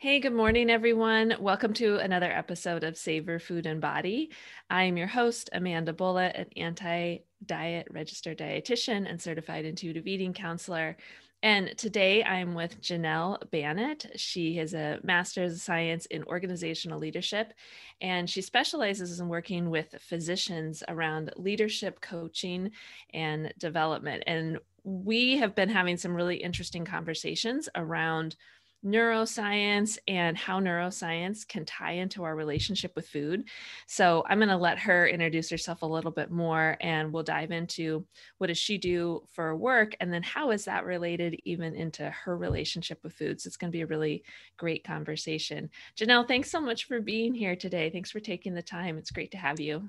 Hey, good morning, everyone. Welcome to another episode of Savor Food and Body. I am your host, Amanda Bullat, an anti diet registered dietitian and certified intuitive eating counselor. And today I'm with Janelle Banat. She has a master's of science in organizational leadership, and she specializes in working with physicians around leadership coaching and development. And we have been having some really interesting conversations around neuroscience and how neuroscience can tie into our relationship with food. So I'm going to let her introduce herself a little bit more and we'll dive into what does she do for work and then how is that related even into her relationship with food. So it's going to be a really great conversation. Janelle, thanks so much for being here today. Thanks for taking the time. It's great to have you.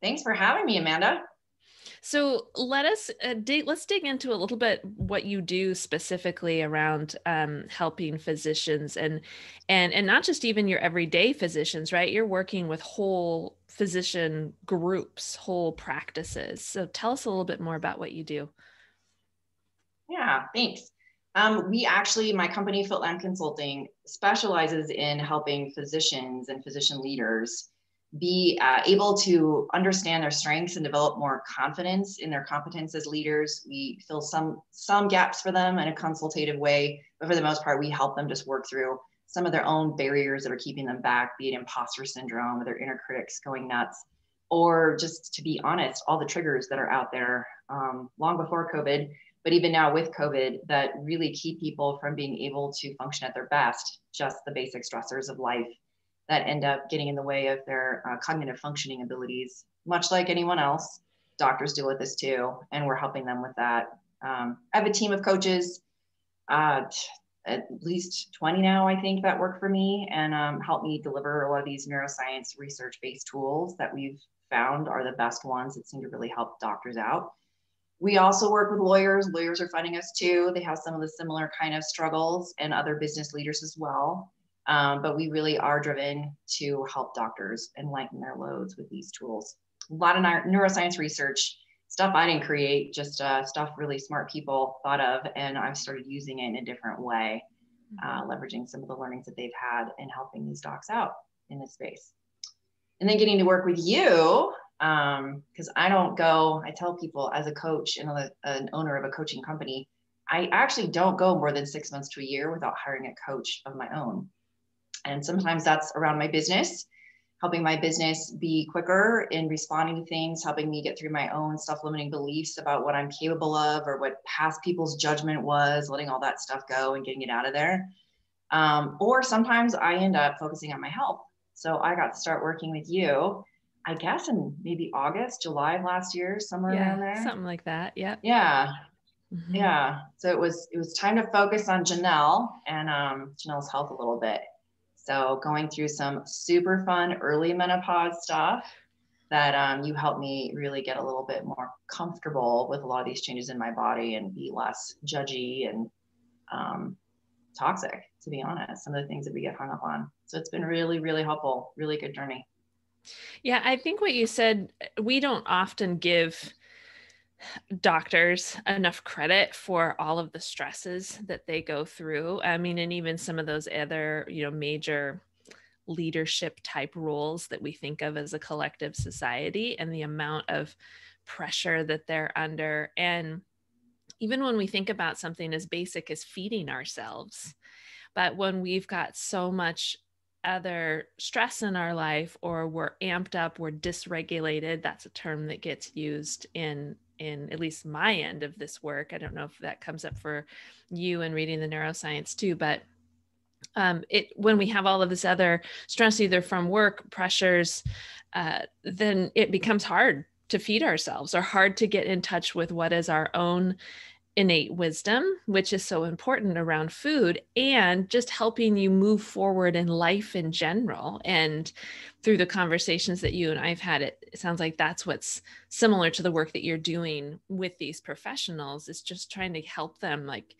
Thanks for having me, Amanda. So let us uh, dig, let's dig into a little bit what you do specifically around um, helping physicians and and and not just even your everyday physicians, right? You're working with whole physician groups, whole practices. So tell us a little bit more about what you do. Yeah, thanks. Um, we actually, my company, Fitland Consulting, specializes in helping physicians and physician leaders be uh, able to understand their strengths and develop more confidence in their competence as leaders. We fill some some gaps for them in a consultative way, but for the most part, we help them just work through some of their own barriers that are keeping them back, be it imposter syndrome or their inner critics going nuts, or just to be honest, all the triggers that are out there um, long before COVID, but even now with COVID that really keep people from being able to function at their best, just the basic stressors of life that end up getting in the way of their uh, cognitive functioning abilities, much like anyone else. Doctors deal with this too, and we're helping them with that. Um, I have a team of coaches, uh, at least 20 now, I think, that work for me and um, help me deliver a lot of these neuroscience research based tools that we've found are the best ones that seem to really help doctors out. We also work with lawyers. Lawyers are funding us too. They have some of the similar kind of struggles and other business leaders as well. Um, but we really are driven to help doctors and lighten their loads with these tools. A lot of neuroscience research, stuff I didn't create, just uh, stuff really smart people thought of, and I've started using it in a different way, uh, leveraging some of the learnings that they've had and helping these docs out in this space. And then getting to work with you, because um, I don't go, I tell people as a coach and a, an owner of a coaching company, I actually don't go more than six months to a year without hiring a coach of my own. And sometimes that's around my business, helping my business be quicker in responding to things, helping me get through my own self limiting beliefs about what I'm capable of or what past people's judgment was, letting all that stuff go and getting it out of there. Um, or sometimes I end up focusing on my health. So I got to start working with you, I guess in maybe August, July of last year, somewhere yeah, around there. Something like that. Yeah. Yeah. Mm-hmm. Yeah. So it was it was time to focus on Janelle and um, Janelle's health a little bit. So going through some super fun early menopause stuff that um, you helped me really get a little bit more comfortable with a lot of these changes in my body and be less judgy and um, toxic, to be honest, some of the things that we get hung up on. So it's been really, really helpful, really good journey. Yeah, I think what you said, we don't often give doctors enough credit for all of the stresses that they go through. I mean, and even some of those other, you know, major leadership type roles that we think of as a collective society and the amount of pressure that they're under. And even when we think about something as basic as feeding ourselves, but when we've got so much other stress in our life or we're amped up, we're dysregulated, that's a term that gets used in in at least my end of this work. I don't know if that comes up for you and reading the neuroscience too, but um, it when we have all of this other stress, either from work pressures, uh, then it becomes hard to feed ourselves or hard to get in touch with what is our own innate wisdom, which is so important around food, and just helping you move forward in life in general. And through the conversations that you and I've had, it, sounds like that's what's similar to the work that you're doing with these professionals is just trying to help them like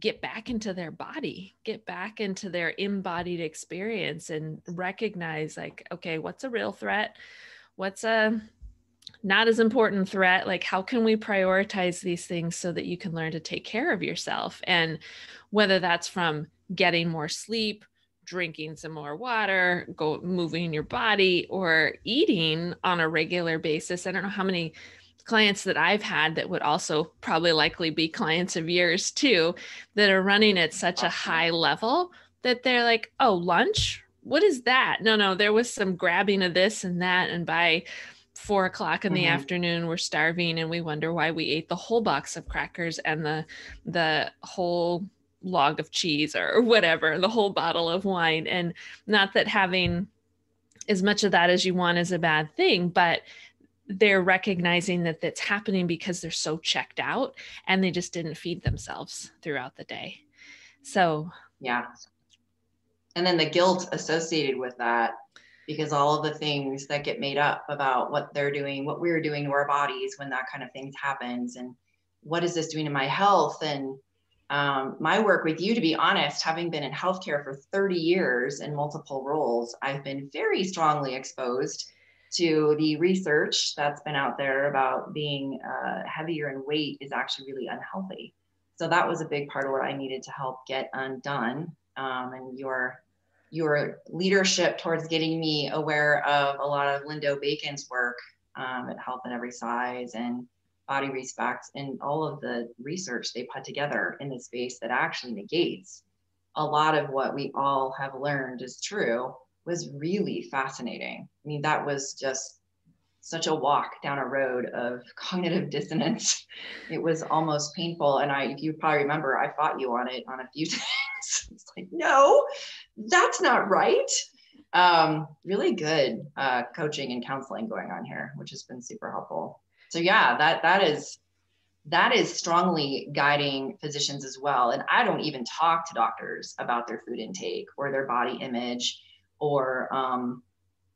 get back into their body, get back into their embodied experience and recognize like, okay, what's a real threat? What's a not as important threat like how can we prioritize these things so that you can learn to take care of yourself? And whether that's from getting more sleep drinking some more water go moving your body or eating on a regular basis. I don't know how many clients that i've had that would also probably likely be clients of yours too that are running at such a high level that they're like oh lunch? What is that? No no there was some grabbing of this and that and by four o'clock in the mm-hmm. afternoon we're starving and we wonder why we ate the whole box of crackers and the the whole log of cheese or whatever the whole bottle of wine. And not that having as much of that as you want is a bad thing but they're recognizing that that's happening because they're so checked out and they just didn't feed themselves throughout the day. So yeah. And then the guilt associated with that because all of the things that get made up about what they're doing, what we're doing to our bodies when that kind of things happens, and what is this doing to my health and um, my work with you, to be honest, having been in healthcare for 30 years in multiple roles, I've been very strongly exposed to the research that's been out there about being uh, heavier in weight is actually really unhealthy. So that was a big part of what I needed to help get undone. Um, and your your leadership towards getting me aware of a lot of Lindo Bacon's work um, at Health in Every Size and Body Respect and all of the research they put together in the space that actually negates a lot of what we all have learned is true was really fascinating. I mean, that was just such a walk down a road of cognitive dissonance. It was almost painful. And I, if you probably remember, I fought you on it on a few times. it's like, no, that's not right. Um, really good uh, coaching and counseling going on here, which has been super helpful. So yeah, that that is that is strongly guiding physicians as well. And I don't even talk to doctors about their food intake or their body image or um,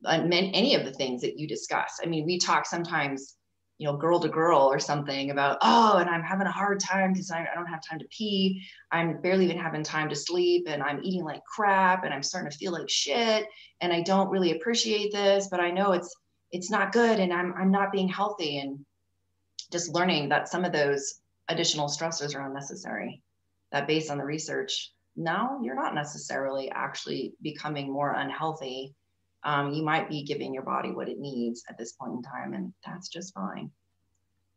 any of the things that you discuss. I mean, we talk sometimes you know, girl to girl or something about, oh, and I'm having a hard time because I, I, don't have time to pee. I'm barely even having time to sleep and I'm eating like crap and I'm starting to feel like shit. And I don't really appreciate this, but I know it's it's not good and I'm I'm not being healthy. And just learning that some of those additional stressors are unnecessary. That based on the research, now you're not necessarily actually becoming more unhealthy um, you might be giving your body what it needs at this point in time, and that's just fine.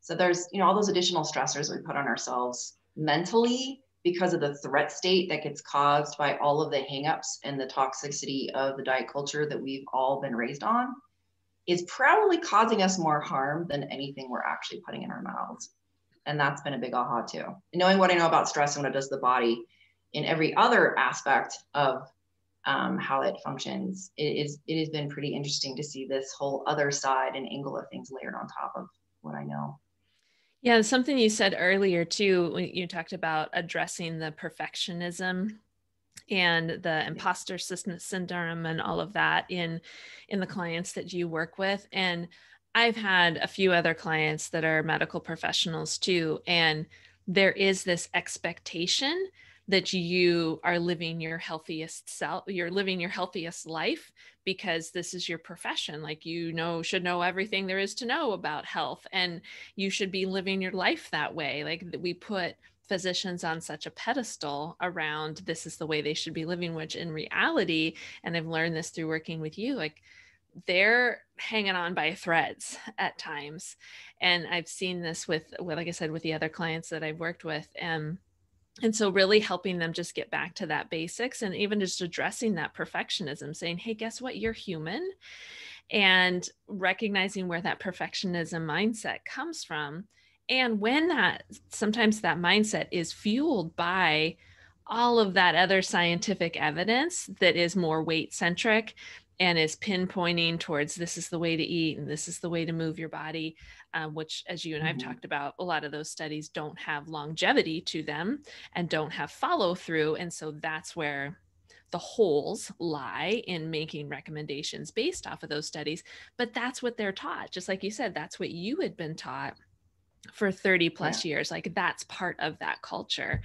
So there's, you know, all those additional stressors we put on ourselves mentally because of the threat state that gets caused by all of the hangups and the toxicity of the diet culture that we've all been raised on is probably causing us more harm than anything we're actually putting in our mouths. And that's been a big aha too. And knowing what I know about stress and what it does to the body in every other aspect of um, how it functions. It is it has been pretty interesting to see this whole other side and angle of things layered on top of what I know. Yeah, something you said earlier too, when you talked about addressing the perfectionism and the imposter syndrome and all of that in in the clients that you work with and I've had a few other clients that are medical professionals too and there is this expectation that you are living your healthiest self you're living your healthiest life because this is your profession like you know should know everything there is to know about health and you should be living your life that way like we put physicians on such a pedestal around this is the way they should be living which in reality and i've learned this through working with you like they're hanging on by threads at times and i've seen this with, with like i said with the other clients that i've worked with and and so really helping them just get back to that basics and even just addressing that perfectionism saying hey guess what? You're human. And recognizing where that perfectionism mindset comes from. And when that sometimes that mindset is fueled by all of that other scientific evidence that is more weight centric and is pinpointing towards this is the way to eat and this is the way to move your body, um, which, as you and mm-hmm. I've talked about, a lot of those studies don't have longevity to them and don't have follow through. And so that's where the holes lie in making recommendations based off of those studies. But that's what they're taught. Just like you said, that's what you had been taught for 30 plus yeah. years. Like that's part of that culture.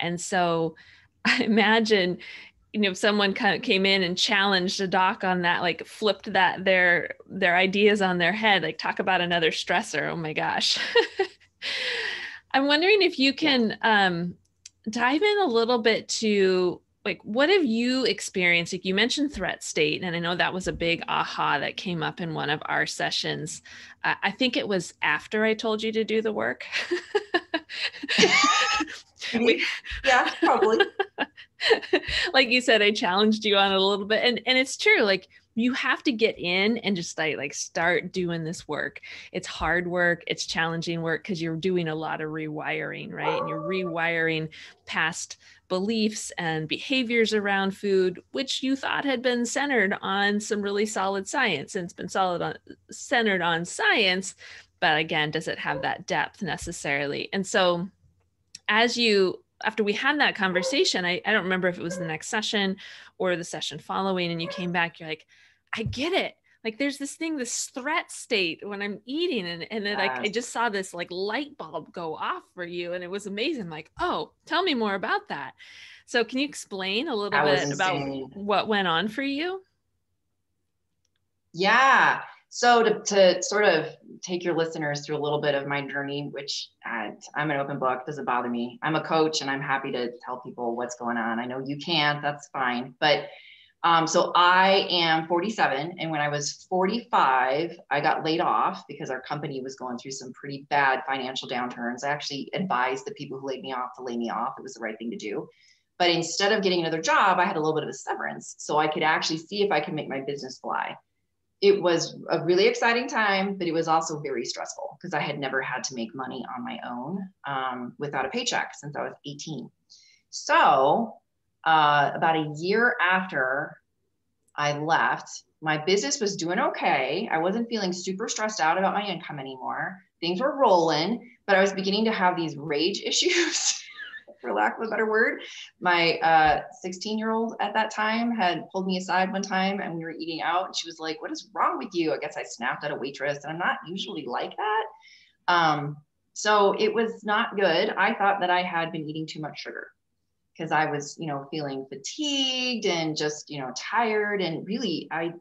And so I imagine you know someone kind of came in and challenged a doc on that like flipped that their their ideas on their head like talk about another stressor oh my gosh. I'm wondering if you can um dive in a little bit to like what have you experienced? Like you mentioned threat state and i know that was a big aha that came up in one of our sessions. Uh, i think it was after i told you to do the work. We, yeah probably like you said i challenged you on it a little bit and and it's true like you have to get in and just like like start doing this work. It's hard work it's challenging work because you're doing a lot of rewiring right? And you're rewiring past beliefs and behaviors around food which you thought had been centered on some really solid science and it's been solid on centered on science but again does it have that depth necessarily? And so as you after we had that conversation I, I don't remember if it was the next session or the session following and you came back you're like i get it. Like there's this thing this threat state when i'm eating and, and then yes. like i just saw this like light bulb go off for you and it was amazing like oh tell me more about that. So can you explain a little bit about what went on for you? Yeah so to, to sort of take your listeners through a little bit of my journey which uh, i'm an open book doesn't bother me i'm a coach and i'm happy to tell people what's going on i know you can't that's fine but um, so I am 47, and when I was 45, I got laid off because our company was going through some pretty bad financial downturns. I actually advised the people who laid me off to lay me off. It was the right thing to do. But instead of getting another job, I had a little bit of a severance so I could actually see if I could make my business fly. It was a really exciting time, but it was also very stressful because I had never had to make money on my own um, without a paycheck since I was 18. So uh, about a year after I left, my business was doing okay. I wasn't feeling super stressed out about my income anymore. Things were rolling, but I was beginning to have these rage issues, for lack of a better word. My 16 uh, year old at that time had pulled me aside one time and we were eating out. And she was like, What is wrong with you? I guess I snapped at a waitress, and I'm not usually like that. Um, so it was not good. I thought that I had been eating too much sugar because I was, you know, feeling fatigued and just, you know, tired. And really, I,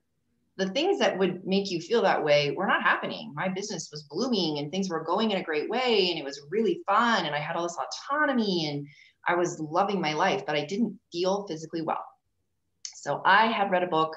the things that would make you feel that way were not happening. My business was blooming and things were going in a great way. And it was really fun. And I had all this autonomy and I was loving my life, but I didn't feel physically well. So I had read a book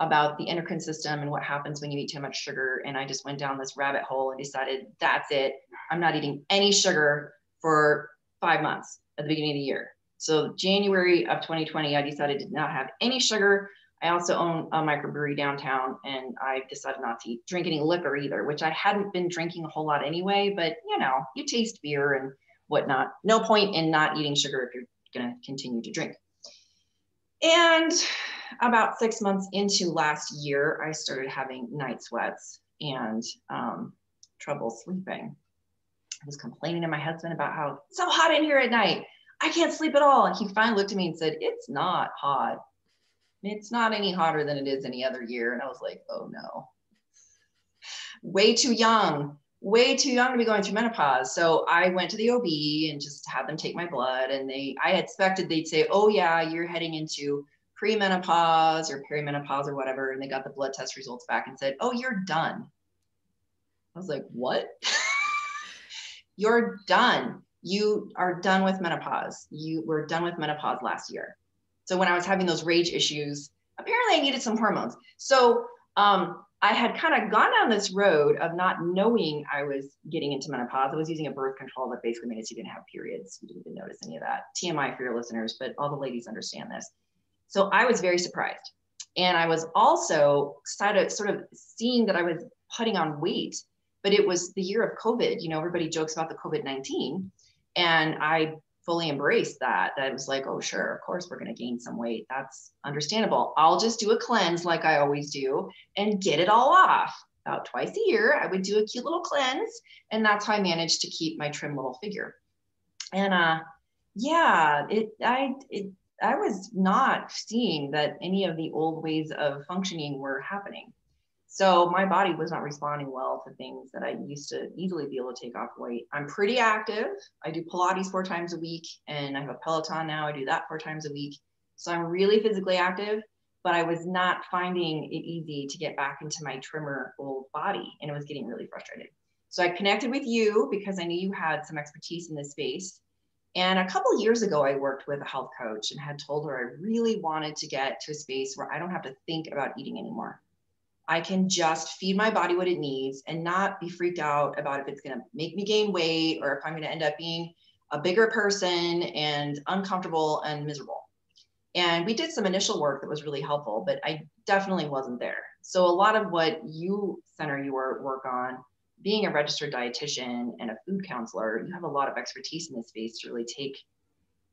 about the endocrine system and what happens when you eat too much sugar. And I just went down this rabbit hole and decided that's it. I'm not eating any sugar for five months at the beginning of the year. So January of 2020, I decided to not have any sugar. I also own a microbrewery downtown and I decided not to drink any liquor either, which I hadn't been drinking a whole lot anyway, but you know, you taste beer and whatnot. No point in not eating sugar if you're going to continue to drink. And about six months into last year, I started having night sweats and um, trouble sleeping. I was complaining to my husband about how it's so hot in here at night. I can't sleep at all. And he finally looked at me and said, It's not hot. It's not any hotter than it is any other year. And I was like, Oh no. Way too young, way too young to be going through menopause. So I went to the OB and just had them take my blood. And they, I expected they'd say, Oh, yeah, you're heading into premenopause or perimenopause or whatever. And they got the blood test results back and said, Oh, you're done. I was like, What? you're done you are done with menopause. You were done with menopause last year. So when I was having those rage issues, apparently I needed some hormones. So um, I had kind of gone down this road of not knowing I was getting into menopause. I was using a birth control that basically made it so you didn't have periods. You didn't even notice any of that. TMI for your listeners, but all the ladies understand this. So I was very surprised. And I was also excited, sort of seeing that I was putting on weight, but it was the year of COVID. You know, everybody jokes about the COVID 19. And I fully embraced that. That was like, oh, sure, of course we're going to gain some weight. That's understandable. I'll just do a cleanse like I always do and get it all off. About twice a year, I would do a cute little cleanse. And that's how I managed to keep my trim little figure. And uh, yeah, it, I, it, I was not seeing that any of the old ways of functioning were happening. So my body was not responding well to things that I used to easily be able to take off weight. I'm pretty active. I do Pilates four times a week and I have a Peloton now. I do that four times a week. So I'm really physically active, but I was not finding it easy to get back into my trimmer old body and it was getting really frustrated. So I connected with you because I knew you had some expertise in this space. And a couple years ago, I worked with a health coach and had told her I really wanted to get to a space where I don't have to think about eating anymore. I can just feed my body what it needs and not be freaked out about if it's going to make me gain weight or if I'm going to end up being a bigger person and uncomfortable and miserable. And we did some initial work that was really helpful, but I definitely wasn't there. So a lot of what you center your work on, being a registered dietitian and a food counselor, you have a lot of expertise in this space to really take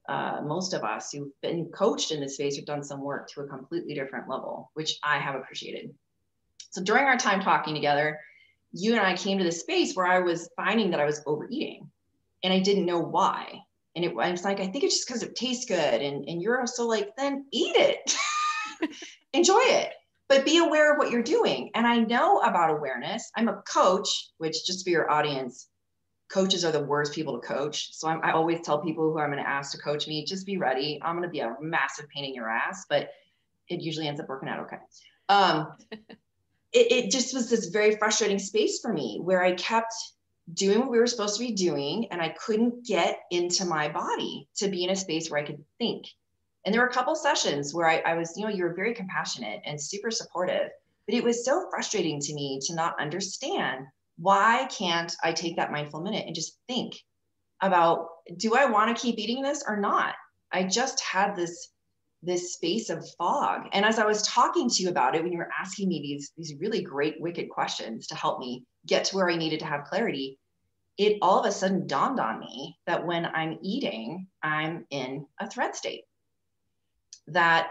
uh, most of us who've been coached in this space have done some work to a completely different level, which I have appreciated. So during our time talking together, you and I came to this space where I was finding that I was overeating and I didn't know why. And it, was like, I think it's just because it tastes good. And, and you're also like, then eat it, enjoy it, but be aware of what you're doing. And I know about awareness. I'm a coach, which just for your audience, coaches are the worst people to coach. So I'm, i always tell people who I'm going to ask to coach me, just be ready. I'm going to be a massive pain in your ass, but it usually ends up working out okay. Um, it, it just was this very frustrating space for me where I kept doing what we were supposed to be doing and I couldn't get into my body to be in a space where I could think. And there were a couple sessions where I, I was, you know, you were very compassionate and super supportive, but it was so frustrating to me to not understand why can't I take that mindful minute and just think about do I want to keep eating this or not? I just had this this space of fog. And as I was talking to you about it, when you were asking me these, these really great, wicked questions to help me get to where I needed to have clarity, it all of a sudden dawned on me that when I'm eating, I'm in a threat state. That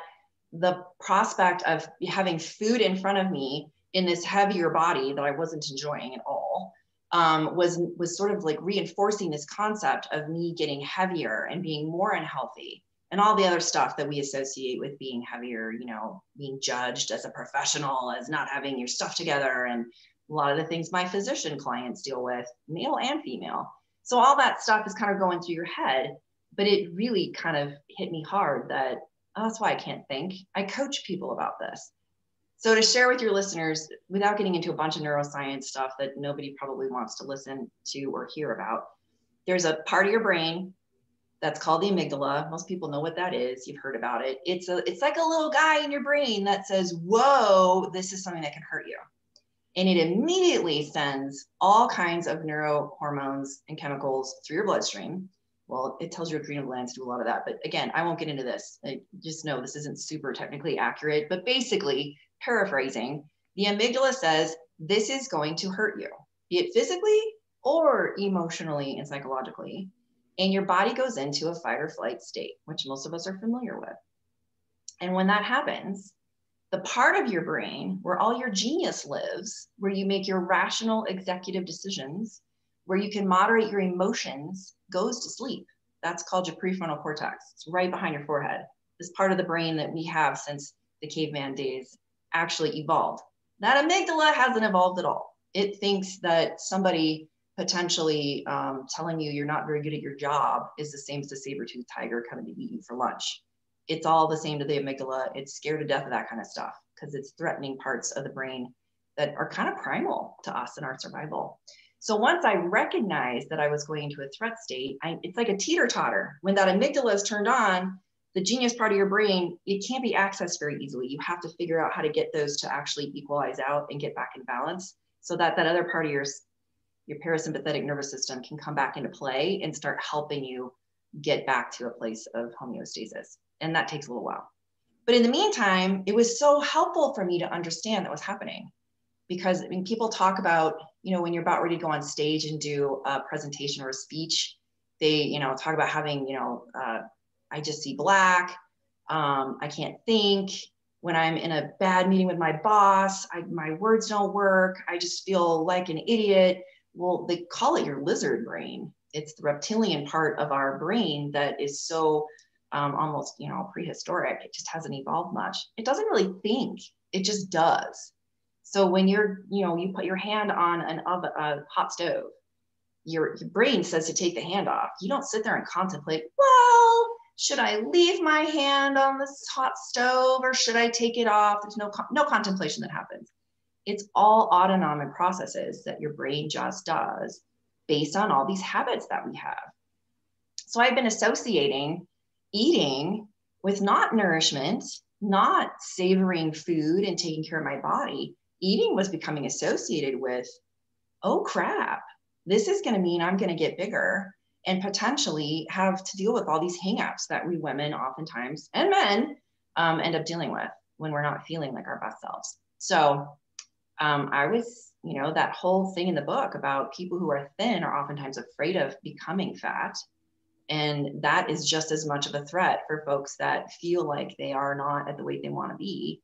the prospect of having food in front of me in this heavier body that I wasn't enjoying at all um, was was sort of like reinforcing this concept of me getting heavier and being more unhealthy and all the other stuff that we associate with being heavier, you know, being judged as a professional, as not having your stuff together, and a lot of the things my physician clients deal with, male and female. So all that stuff is kind of going through your head, but it really kind of hit me hard that oh, that's why I can't think. I coach people about this. So to share with your listeners, without getting into a bunch of neuroscience stuff that nobody probably wants to listen to or hear about, there's a part of your brain that's called the amygdala. Most people know what that is. You've heard about it. It's a it's like a little guy in your brain that says, "Whoa, this is something that can hurt you." And it immediately sends all kinds of neurohormones and chemicals through your bloodstream. Well, it tells your adrenal glands to do a lot of that. But again, I won't get into this. I just know this isn't super technically accurate. But basically, paraphrasing, the amygdala says, this is going to hurt you, be it physically or emotionally and psychologically and your body goes into a fight or flight state, which most of us are familiar with. And when that happens, the part of your brain where all your genius lives, where you make your rational executive decisions, where you can moderate your emotions, goes to sleep. That's called your prefrontal cortex. It's right behind your forehead. This part of the brain that we have since the caveman days actually evolved. That amygdala hasn't evolved at all. It thinks that somebody potentially um, telling you you're not very good at your job is the same as the saber-toothed tiger coming to eat you for lunch. It's all the same to the amygdala. It's scared to death of that kind of stuff because it's threatening parts of the brain that are kind of primal to us in our survival. So once I recognized that I was going into a threat state, I, it's like a teeter totter. When that amygdala is turned on, the genius part of your brain, it can't be accessed very easily. You have to figure out how to get those to actually equalize out and get back in balance so that that other part of your your parasympathetic nervous system can come back into play and start helping you get back to a place of homeostasis. And that takes a little while. But in the meantime, it was so helpful for me to understand that was happening because I mean, people talk about, you know, when you're about ready to go on stage and do a presentation or a speech, they, you know, talk about having, you know, uh, I just see black, um, I can't think. When I'm in a bad meeting with my boss, I, my words don't work. I just feel like an idiot well, they call it your lizard brain. It's the reptilian part of our brain that is so um, almost, you know, prehistoric. It just hasn't evolved much. It doesn't really think. It just does. So when you're, you know, you put your hand on an oven, a hot stove, your, your brain says to take the hand off. You don't sit there and contemplate, well, should I leave my hand on this hot stove or should I take it off? There's no, no contemplation that happens. It's all autonomic processes that your brain just does based on all these habits that we have. So I've been associating eating with not nourishment, not savoring food and taking care of my body. Eating was becoming associated with, oh crap, this is going to mean I'm going to get bigger and potentially have to deal with all these hangups that we women oftentimes and men um, end up dealing with when we're not feeling like our best selves. So um, I was, you know, that whole thing in the book about people who are thin are oftentimes afraid of becoming fat. And that is just as much of a threat for folks that feel like they are not at the weight they want to be.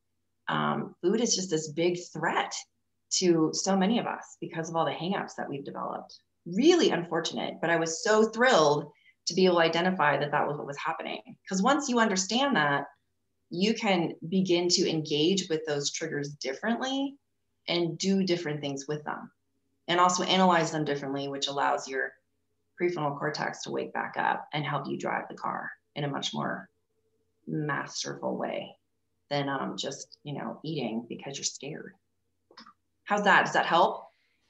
Um, food is just this big threat to so many of us because of all the hangups that we've developed really unfortunate, but I was so thrilled to be able to identify that that was what was happening. Because once you understand that, you can begin to engage with those triggers differently and do different things with them and also analyze them differently, which allows your prefrontal cortex to wake back up and help you drive the car in a much more masterful way than um, just, you know, eating because you're scared. How's that? Does that help?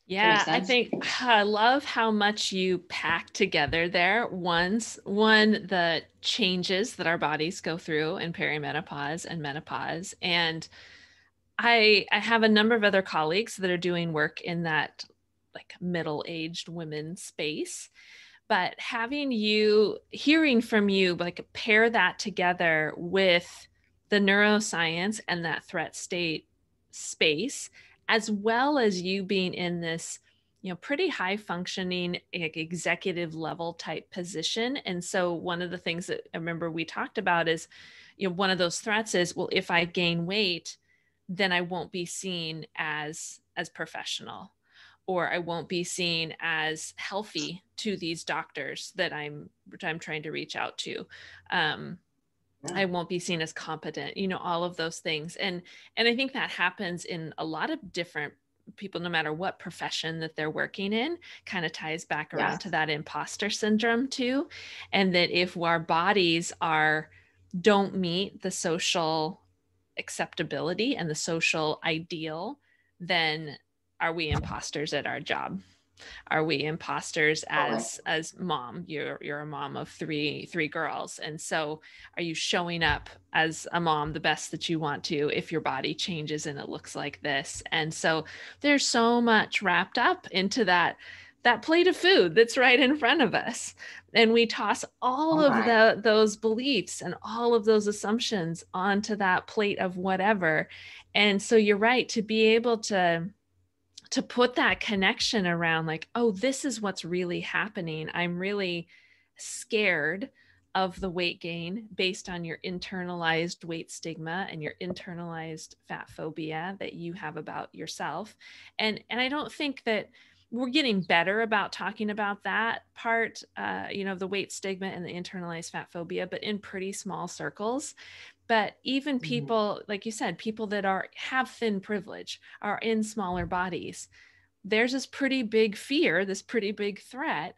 Yeah, I think I love how much you pack together there. Once one the changes that our bodies go through in perimenopause and menopause, and I I have a number of other colleagues that are doing work in that like middle-aged women space. But having you hearing from you like pair that together with the neuroscience and that threat state space as well as you being in this you know pretty high functioning executive level type position and so one of the things that i remember we talked about is you know one of those threats is well if i gain weight then i won't be seen as as professional or i won't be seen as healthy to these doctors that i'm i'm trying to reach out to um, yeah. i won't be seen as competent you know all of those things and and i think that happens in a lot of different people no matter what profession that they're working in kind of ties back around yes. to that imposter syndrome too and that if our bodies are don't meet the social acceptability and the social ideal then are we imposters at our job? Are we imposters as oh, as mom? You're you're a mom of three three girls. And so are you showing up as a mom the best that you want to if your body changes and it looks like this? And so there's so much wrapped up into that that plate of food that's right in front of us. And we toss all oh, of the those beliefs and all of those assumptions onto that plate of whatever. And so you're right to be able to to put that connection around like oh this is what's really happening. I'm really scared of the weight gain based on your internalized weight stigma and your internalized fat phobia that you have about yourself. And and i don't think that we're getting better about talking about that part uh, you know the weight stigma and the internalized fat phobia but in pretty small circles but even mm-hmm. people mm-hmm. like you said people that are have thin privilege are in smaller bodies there's this pretty big fear this pretty big threat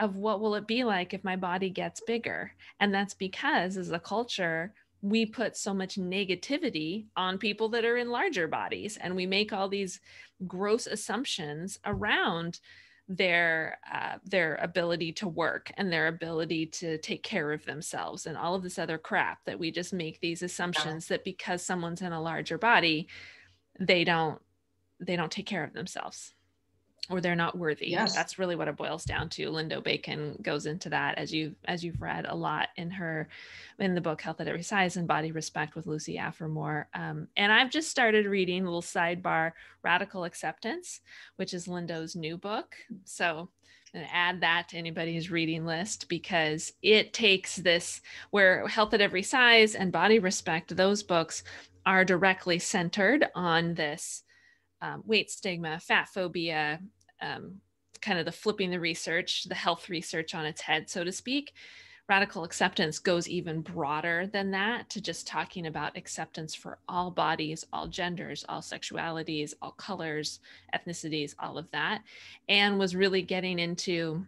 of what will it be like if my body gets bigger and that's because as a culture we put so much negativity on people that are in larger bodies and we make all these gross assumptions around their uh, their ability to work and their ability to take care of themselves and all of this other crap that we just make these assumptions that because someone's in a larger body they don't they don't take care of themselves or they're not worthy. Yes. That's really what it boils down to. Lindo Bacon goes into that as you as you've read a lot in her in the book Health at Every Size and Body Respect with Lucy Aphramor. Um, and I've just started reading a little sidebar Radical Acceptance, which is Lindo's new book. So and add that to anybody's reading list because it takes this where health at every size and body respect those books are directly centered on this um, weight stigma fat phobia um, kind of the flipping the research, the health research on its head, so to speak. Radical acceptance goes even broader than that to just talking about acceptance for all bodies, all genders, all sexualities, all colors, ethnicities, all of that, and was really getting into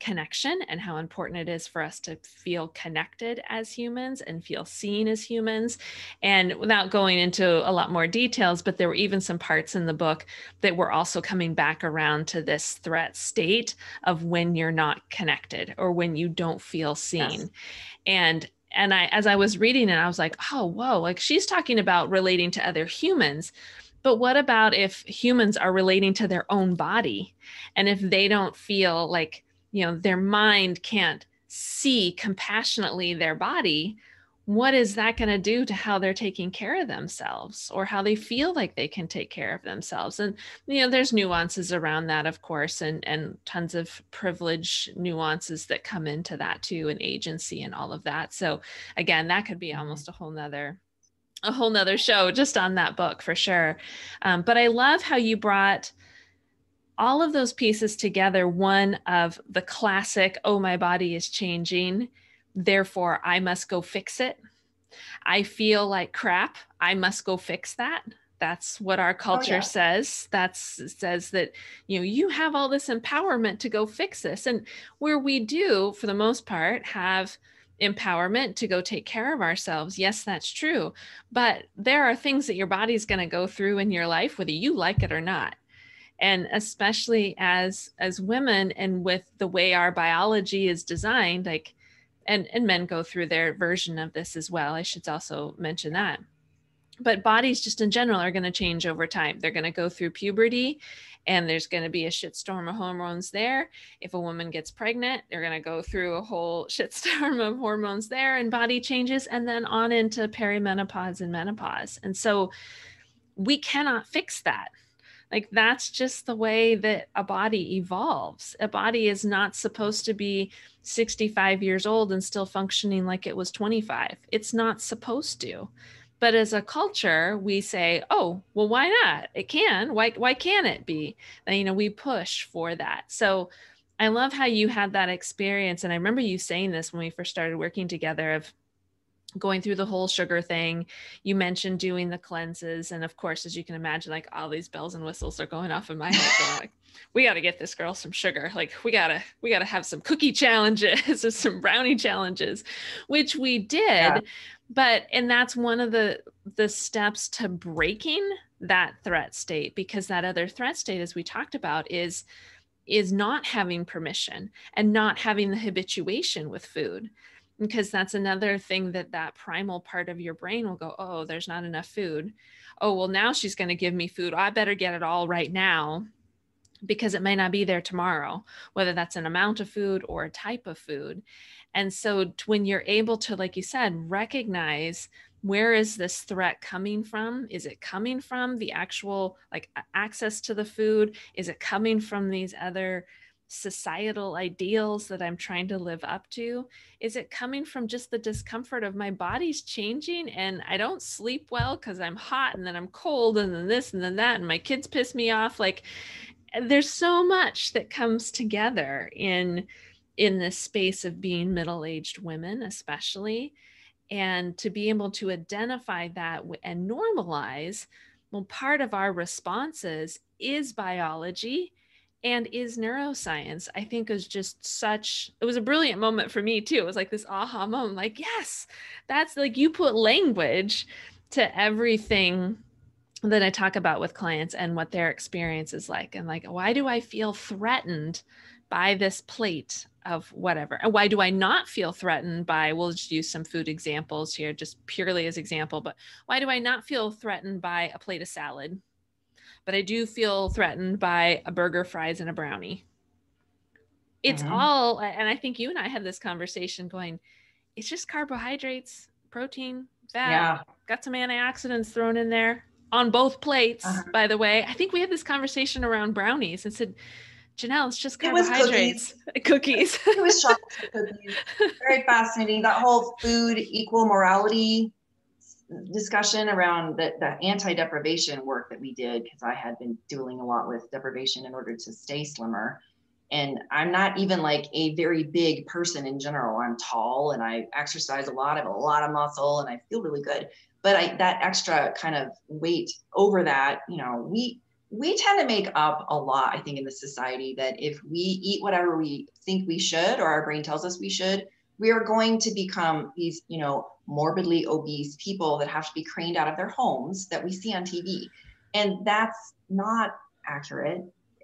connection and how important it is for us to feel connected as humans and feel seen as humans. And without going into a lot more details, but there were even some parts in the book that were also coming back around to this threat state of when you're not connected or when you don't feel seen. Yes. And and I as I was reading it, I was like, oh whoa, like she's talking about relating to other humans but what about if humans are relating to their own body and if they don't feel like, you know, their mind can't see compassionately their body? What is that going to do to how they're taking care of themselves or how they feel like they can take care of themselves? And, you know, there's nuances around that, of course, and, and tons of privilege nuances that come into that too, and agency and all of that. So, again, that could be mm-hmm. almost a whole nother a whole nother show just on that book for sure. Um, but I love how you brought all of those pieces together. One of the classic, oh, my body is changing, therefore I must go fix it. I feel like crap. I must go fix that. That's what our oh, culture oh, yeah. says. That's says that you know you have all this empowerment to go fix this, and where we do, for the most part, have empowerment to go take care of ourselves. Yes, that's true. But there are things that your body's going to go through in your life whether you like it or not. And especially as as women and with the way our biology is designed like and and men go through their version of this as well. I should also mention that but bodies just in general are going to change over time. They're going to go through puberty and there's going to be a shitstorm of hormones there. If a woman gets pregnant, they're going to go through a whole shitstorm of hormones there and body changes and then on into perimenopause and menopause. And so we cannot fix that. Like that's just the way that a body evolves. A body is not supposed to be 65 years old and still functioning like it was 25. It's not supposed to. But as a culture we say oh well why not? It can. Why why can't it be? And, you know we push for that. So i love how you had that experience and i remember you saying this when we first started working together of going through the whole sugar thing. You mentioned doing the cleanses and of course as you can imagine like all these bells and whistles are going off in my head like we got to get this girl some sugar. Like we got to we got to have some cookie challenges or some brownie challenges which we did. Yeah. But and that's one of the the steps to breaking that threat state because that other threat state as we talked about is is not having permission and not having the habituation with food because that's another thing that that primal part of your brain will go oh there's not enough food oh well now she's going to give me food i better get it all right now because it may not be there tomorrow whether that's an amount of food or a type of food and so when you're able to, like you said, recognize where is this threat coming from? Is it coming from the actual like access to the food? Is it coming from these other societal ideals that I'm trying to live up to? Is it coming from just the discomfort of my body's changing and I don't sleep well because I'm hot and then I'm cold and then this and then that and my kids piss me off? Like eh, there's so much that comes together in in this space of being middle-aged women especially and to be able to identify that and normalize well part of our responses is biology and is neuroscience i think is just such it was a brilliant moment for me too it was like this aha moment like yes that's like you put language to everything that i talk about with clients and what their experience is like and like why do i feel threatened by this plate of whatever. And why do I not feel threatened by, we'll just use some food examples here, just purely as example, but why do I not feel threatened by a plate of salad? But I do feel threatened by a burger, fries, and a brownie. It's mm-hmm. all, and I think you and I had this conversation going, it's just carbohydrates, protein, fat, yeah. got some antioxidants thrown in there on both plates, uh-huh. by the way. I think we had this conversation around brownies and said, Janelle, it's just carbohydrates. It cookies. cookies. it was chocolate cookies. Very fascinating. That whole food equal morality discussion around the, the anti-deprivation work that we did because I had been dealing a lot with deprivation in order to stay slimmer. And I'm not even like a very big person in general. I'm tall and I exercise a lot. I have a lot of muscle and I feel really good. But I, that extra kind of weight over that, you know, we we tend to make up a lot, I think, in the society that if we eat whatever we think we should or our brain tells us we should, we are going to become these, you know, morbidly obese people that have to be craned out of their homes that we see on TV. And that's not accurate.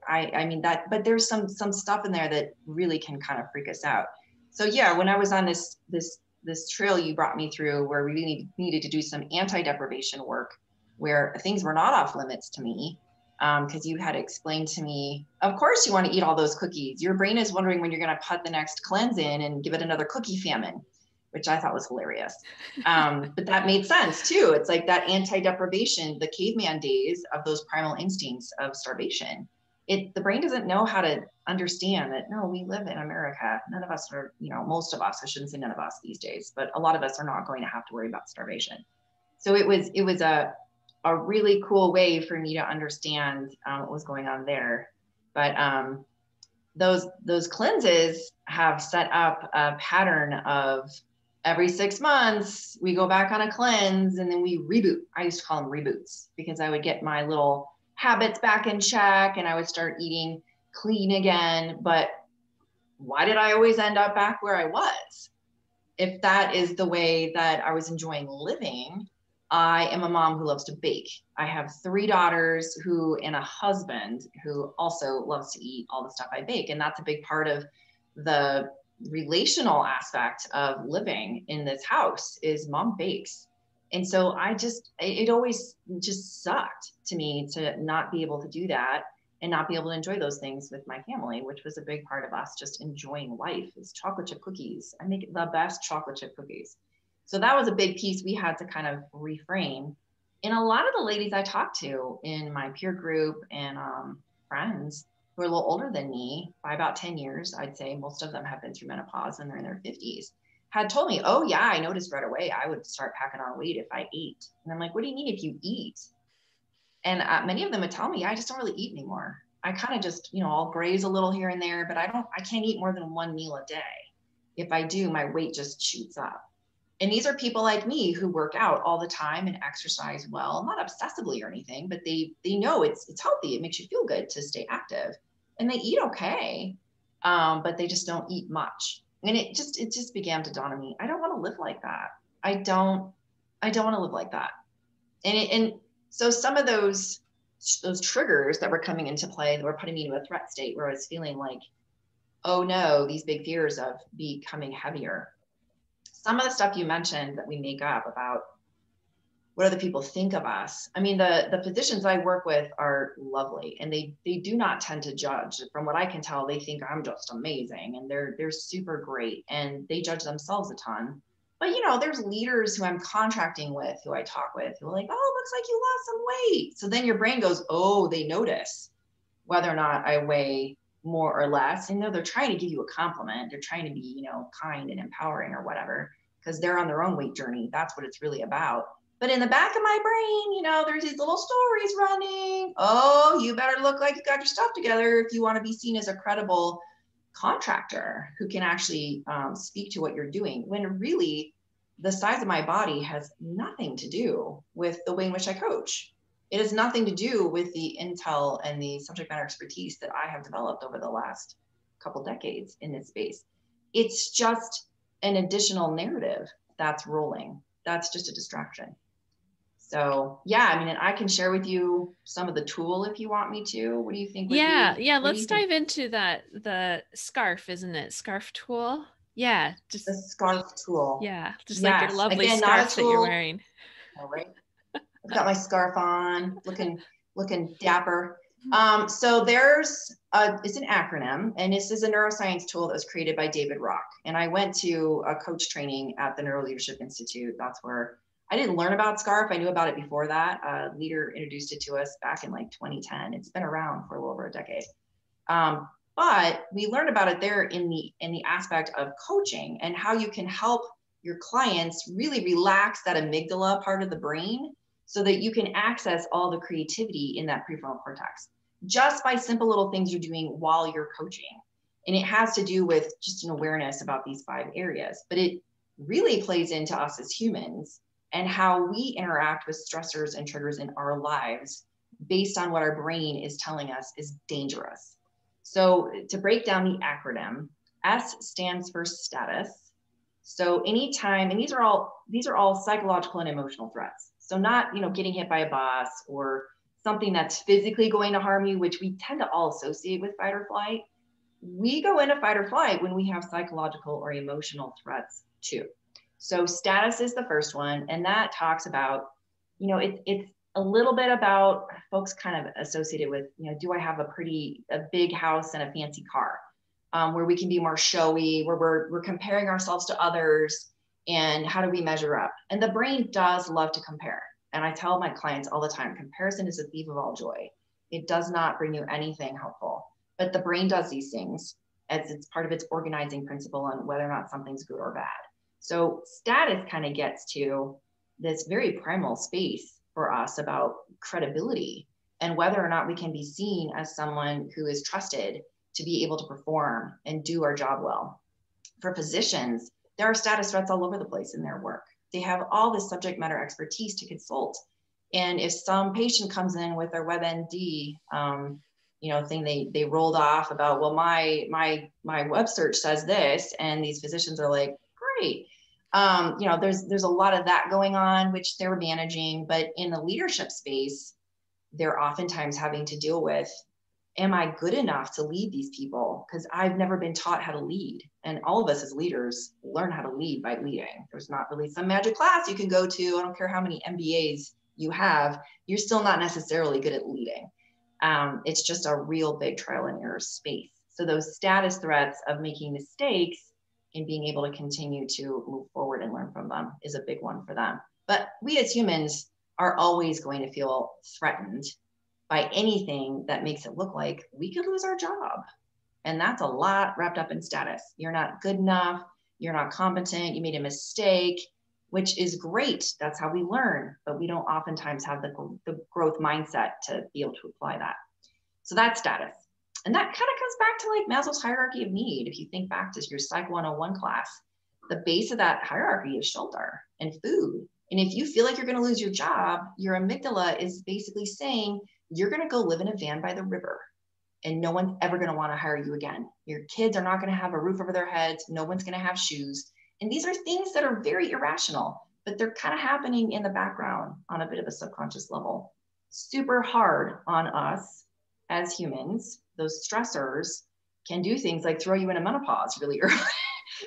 I, I mean that, but there's some some stuff in there that really can kind of freak us out. So yeah, when I was on this this this trail you brought me through where we really needed to do some anti-deprivation work where things were not off limits to me because um, you had explained to me, of course, you want to eat all those cookies. Your brain is wondering when you're going to put the next cleanse in and give it another cookie famine, which I thought was hilarious. Um, but that made sense too. It's like that anti deprivation, the caveman days of those primal instincts of starvation. It, the brain doesn't know how to understand that no we live in america none of us are you know most of us i shouldn't say none of us these days but a lot of us are not going to have to worry about starvation so it was it was a a really cool way for me to understand um, what was going on there. But um, those those cleanses have set up a pattern of every six months we go back on a cleanse and then we reboot. I used to call them reboots because I would get my little habits back in check and I would start eating clean again. But why did I always end up back where I was? If that is the way that I was enjoying living, I am a mom who loves to bake. I have three daughters who and a husband who also loves to eat all the stuff I bake. And that's a big part of the relational aspect of living in this house is mom bakes. And so I just it always just sucked to me to not be able to do that and not be able to enjoy those things with my family, which was a big part of us just enjoying life is chocolate chip cookies. I make the best chocolate chip cookies. So that was a big piece we had to kind of reframe. And a lot of the ladies I talked to in my peer group and um, friends who are a little older than me by about 10 years, I'd say most of them have been through menopause and they're in their 50s, had told me, Oh, yeah, I noticed right away I would start packing on weight if I ate. And I'm like, What do you mean if you eat? And uh, many of them would tell me, I just don't really eat anymore. I kind of just, you know, I'll graze a little here and there, but I don't, I can't eat more than one meal a day. If I do, my weight just shoots up. And these are people like me who work out all the time and exercise well, not obsessively or anything, but they they know it's it's healthy. It makes you feel good to stay active, and they eat okay, um, but they just don't eat much. And it just it just began to dawn on me. I don't want to live like that. I don't I don't want to live like that. And it, and so some of those those triggers that were coming into play that were putting me into a threat state where I was feeling like, oh no, these big fears of becoming heavier some of the stuff you mentioned that we make up about what other people think of us. I mean, the the physicians I work with are lovely, and they they do not tend to judge. From what I can tell, they think I'm just amazing, and they're they're super great, and they judge themselves a ton. But you know, there's leaders who I'm contracting with, who I talk with, who are like, "Oh, looks like you lost some weight." So then your brain goes, "Oh, they notice whether or not I weigh more or less. You know, they're trying to give you a compliment. They're trying to be, you know, kind and empowering or whatever, because they're on their own weight journey. That's what it's really about. But in the back of my brain, you know, there's these little stories running. Oh, you better look like you got your stuff together if you want to be seen as a credible contractor who can actually um, speak to what you're doing. When really, the size of my body has nothing to do with the way in which I coach it has nothing to do with the intel and the subject matter expertise that I have developed over the last couple decades in this space. It's just an additional narrative that's rolling. That's just a distraction. So yeah, I mean, and I can share with you some of the tool if you want me to. What do you think? Yeah, yeah. Let's dive think? into that. The scarf, isn't it? Scarf tool. Yeah, just the scarf tool. Yeah, just yes. like your lovely Again, scarf that you're wearing. All right. I've got my scarf on, looking looking dapper. Um, so there's a, it's an acronym, and this is a neuroscience tool that was created by David Rock. And I went to a coach training at the Neuro Leadership Institute. That's where I didn't learn about SCARF. I knew about it before that. A leader introduced it to us back in like 2010. It's been around for a little over a decade. Um, but we learned about it there in the in the aspect of coaching and how you can help your clients really relax that amygdala part of the brain so that you can access all the creativity in that prefrontal cortex just by simple little things you're doing while you're coaching. And it has to do with just an awareness about these five areas, but it really plays into us as humans and how we interact with stressors and triggers in our lives based on what our brain is telling us is dangerous. So to break down the acronym, S stands for status. So anytime, and these are all these are all psychological and emotional threats. So not you know getting hit by a bus or something that's physically going to harm you, which we tend to all associate with fight or flight. We go into fight or flight when we have psychological or emotional threats too. So status is the first one, and that talks about, you know, it, it's a little bit about folks kind of associated with, you know, do I have a pretty a big house and a fancy car, um, where we can be more showy, where we're we're comparing ourselves to others, and how do we measure up? And the brain does love to compare. And I tell my clients all the time, comparison is a thief of all joy. It does not bring you anything helpful, but the brain does these things as it's part of its organizing principle on whether or not something's good or bad. So status kind of gets to this very primal space for us about credibility and whether or not we can be seen as someone who is trusted to be able to perform and do our job well. For physicians, there are status threats all over the place in their work. They have all this subject matter expertise to consult. And if some patient comes in with their WebMD, um, you know, thing they they rolled off about, well, my my my web search says this, and these physicians are like, great, um, you know, there's there's a lot of that going on, which they're managing. But in the leadership space, they're oftentimes having to deal with, am I good enough to lead these people? Because I've never been taught how to lead. And all of us as leaders learn how to lead by leading. There's not really some magic class you can go to. I don't care how many MBAs you have, you're still not necessarily good at leading. Um, it's just a real big trial and error space. So those status threats of making mistakes and being able to continue to move forward and learn from them is a big one for them. But we as humans are always going to feel threatened by anything that makes it look like we could lose our job. And that's a lot wrapped up in status. You're not good enough, you're not competent, you made a mistake, which is great. That's how we learn, but we don't oftentimes have the, the growth mindset to be able to apply that. So that's status. And that kind of comes back to like Maslow's hierarchy of need. If you think back to your Psych 101 class, the base of that hierarchy is shelter and food. And if you feel like you're going to lose your job, your amygdala is basically saying you're going to go live in a van by the river and no one's ever going to want to hire you again. Your kids are not going to have a roof over their heads. No one's going to have shoes. And these are things that are very irrational, but they're kind of happening in the background on a bit of a subconscious level. Super hard on us as humans those stressors can do things like throw you into menopause really early.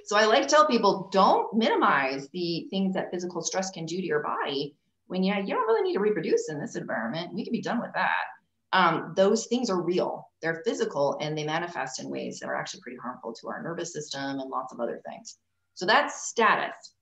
so I like to tell people don't minimize the things that physical stress can do to your body when yeah, you don't really need to reproduce in this environment. We can be done with that. Um, those things are real. They're physical and they manifest in ways that are actually pretty harmful to our nervous system and lots of other things. So that's status.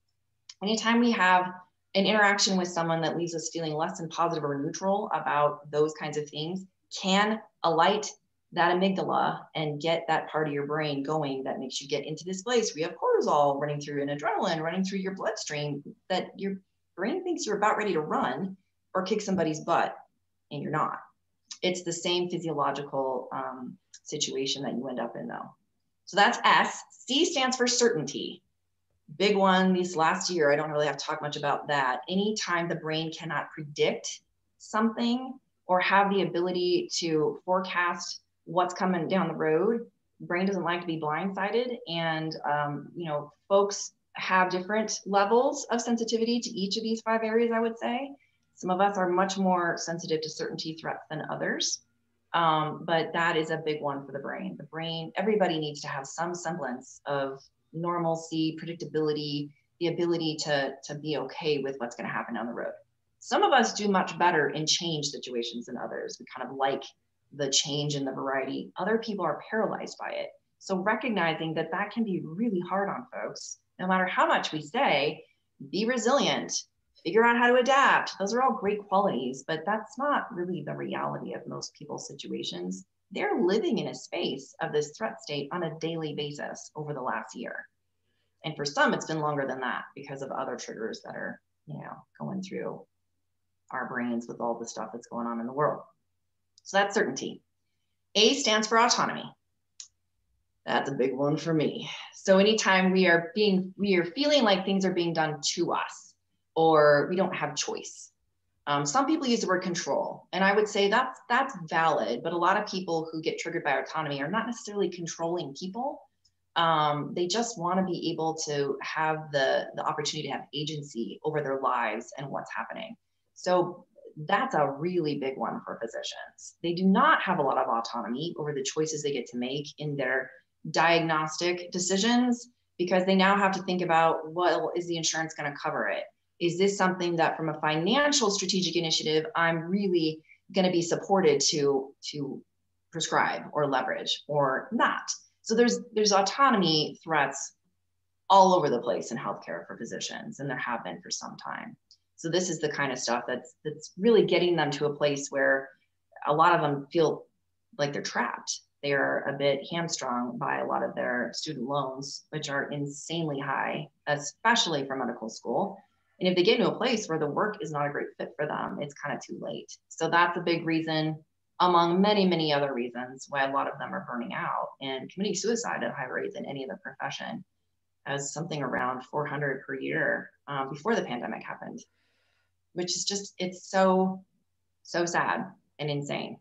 Anytime we have an interaction with someone that leaves us feeling less than positive or neutral about those kinds of things can alight that amygdala and get that part of your brain going that makes you get into this place you have cortisol running through and adrenaline running through your bloodstream that your brain thinks you're about ready to run or kick somebody's butt and you're not. It's the same physiological um, situation that you end up in though. So that's S. C stands for certainty. Big one this last year. I don't really have to talk much about that. Anytime the brain cannot predict something or have the ability to forecast what's coming down the road. Brain doesn't like to be blindsided, and um, you know, folks have different levels of sensitivity to each of these five areas. I would say some of us are much more sensitive to certainty threats than others, um, but that is a big one for the brain. The brain, everybody needs to have some semblance of normalcy, predictability, the ability to to be okay with what's going to happen down the road. Some of us do much better in change situations than others. We kind of like the change and the variety. Other people are paralyzed by it. So recognizing that that can be really hard on folks, no matter how much we say, be resilient, figure out how to adapt. Those are all great qualities, but that's not really the reality of most people's situations. They're living in a space of this threat state on a daily basis over the last year. And for some, it's been longer than that because of other triggers that are, you know, going through our brains with all the stuff that's going on in the world. So that's certainty. A stands for autonomy. That's a big one for me. So anytime we are being, we are feeling like things are being done to us or we don't have choice. Um, some people use the word control, and I would say that's that's valid. But a lot of people who get triggered by autonomy are not necessarily controlling people. Um, they just want to be able to have the the opportunity to have agency over their lives and what's happening. So that's a really big one for physicians. They do not have a lot of autonomy over the choices they get to make in their diagnostic decisions because they now have to think about well, is the insurance going to cover it? is this something that from a financial strategic initiative i'm really going to be supported to to prescribe or leverage or not? So there's there's autonomy threats all over the place in healthcare for physicians and there have been for some time. So this is the kind of stuff that's that's really getting them to a place where a lot of them feel like they're trapped they are a bit hamstrung by a lot of their student loans which are insanely high especially for medical school and if they get into a place where the work is not a great fit for them, it's kind of too late. So that's a big reason, among many, many other reasons, why a lot of them are burning out and committing suicide at higher rates than any other profession, as something around 400 per year um, before the pandemic happened, which is just, it's so, so sad and insane.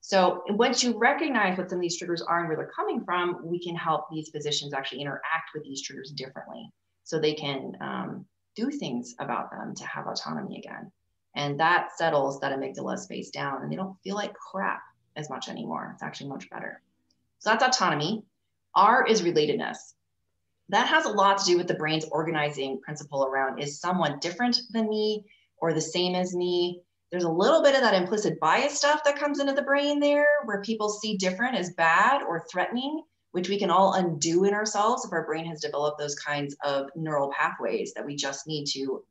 So once you recognize what some of these triggers are and where they're coming from, we can help these physicians actually interact with these triggers differently so they can um, do things about them to have autonomy again. And that settles that amygdala space down and they don't feel like crap as much anymore. It's actually much better. So that's autonomy. R is relatedness. That has a lot to do with the brain's organizing principle around is someone different than me or the same as me? There's a little bit of that implicit bias stuff that comes into the brain there where people see different as bad or threatening which we can all undo in ourselves if our brain has developed those kinds of neural pathways that we just need to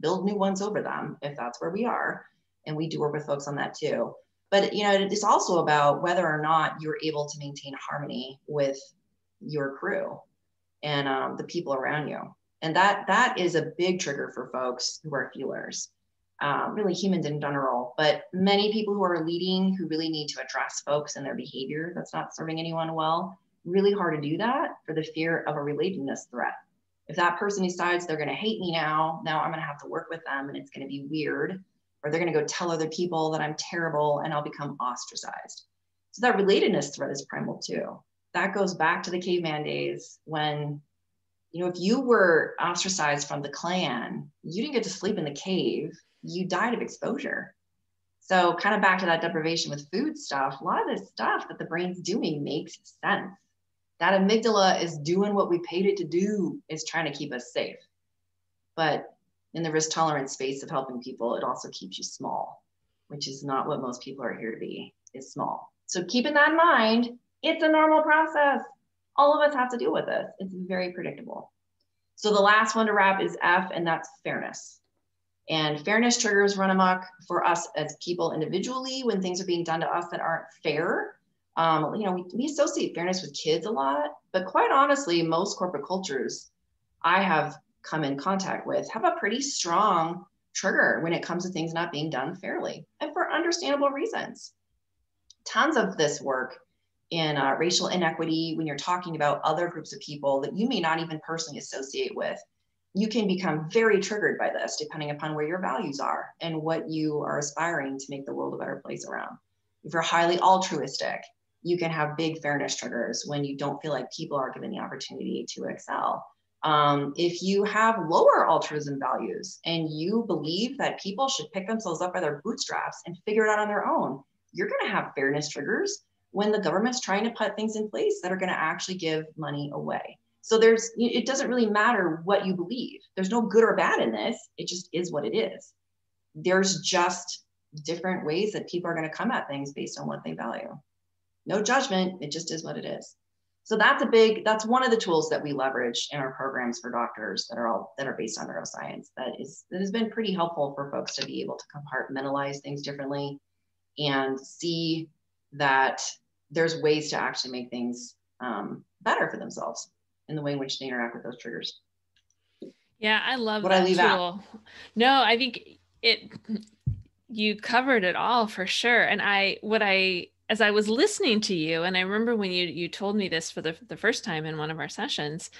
build new ones over them if that's where we are. And we do work with folks on that too. But you know, it's also about whether or not you're able to maintain harmony with your crew and um, the people around you. And that that is a big trigger for folks who are feelers. Um, really humans in general, but many people who are leading who really need to address folks and their behavior that's not serving anyone well really hard to do that for the fear of a relatedness threat. If that person decides they're going to hate me now, now I'm going to have to work with them and it's going to be weird, or they're going to go tell other people that I'm terrible and I'll become ostracized. So that relatedness threat is primal too. That goes back to the caveman days when, you know, if you were ostracized from the clan, you didn't get to sleep in the cave, you died of exposure. So, kind of back to that deprivation with food stuff, a lot of this stuff that the brain's doing makes sense. That amygdala is doing what we paid it to do is trying to keep us safe. But in the risk tolerance space of helping people it also keeps you small which is not what most people are here to be is small. So keeping that in mind it's a normal process. All of us have to deal with this. It's very predictable. So the last one to wrap is f and that's fairness and fairness triggers run amok for us as people individually when things are being done to us that aren't fair um, you know, we, we associate fairness with kids a lot, but quite honestly, most corporate cultures I have come in contact with have a pretty strong trigger when it comes to things not being done fairly and for understandable reasons. Tons of this work in uh, racial inequity, when you're talking about other groups of people that you may not even personally associate with, you can become very triggered by this depending upon where your values are and what you are aspiring to make the world a better place around. If you're highly altruistic, you can have big fairness triggers when you don't feel like people are given the opportunity to excel. Um, if you have lower altruism values and you believe that people should pick themselves up by their bootstraps and figure it out on their own, you're going to have fairness triggers when the government's trying to put things in place that are going to actually give money away. So there's it doesn't really matter what you believe. There's no good or bad in this. It just is what it is. There's just different ways that people are going to come at things based on what they value no judgment it just is what it is so that's a big that's one of the tools that we leverage in our programs for doctors that are all that are based on neuroscience that is that has been pretty helpful for folks to be able to compartmentalize things differently and see that there's ways to actually make things um, better for themselves in the way in which they interact with those triggers. Yeah i love what that I leave tool. Out? no i think it you covered it all for sure. And i what i as I was listening to you, and I remember when you you told me this for the, the first time in one of our sessions,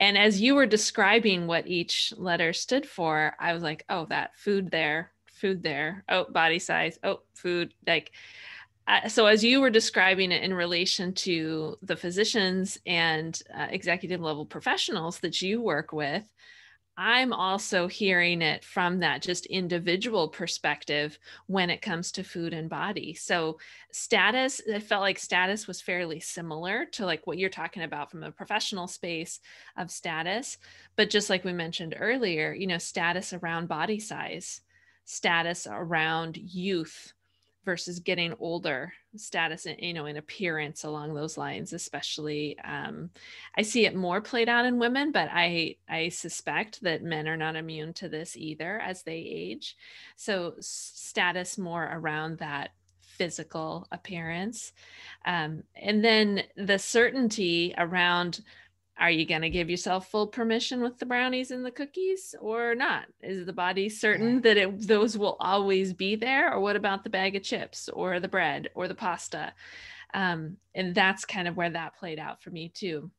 and as you were describing what each letter stood for, I was like, oh, that food there, food there. Oh body size. Oh food. Like so as you were describing it in relation to the physicians and uh, executive level professionals that you work with I'm also hearing it from that just individual perspective when it comes to food and body. So, status, I felt like status was fairly similar to like what you're talking about from a professional space of status. But just like we mentioned earlier, you know, status around body size, status around youth, versus getting older status and you know in appearance along those lines especially um, i see it more played out in women but i i suspect that men are not immune to this either as they age. So status more around that physical appearance. Um, and then the certainty around are you going to give yourself full permission with the brownies and the cookies or not? Is the body certain that it, those will always be there? Or what about the bag of chips or the bread or the pasta? Um, and that's kind of where that played out for me too.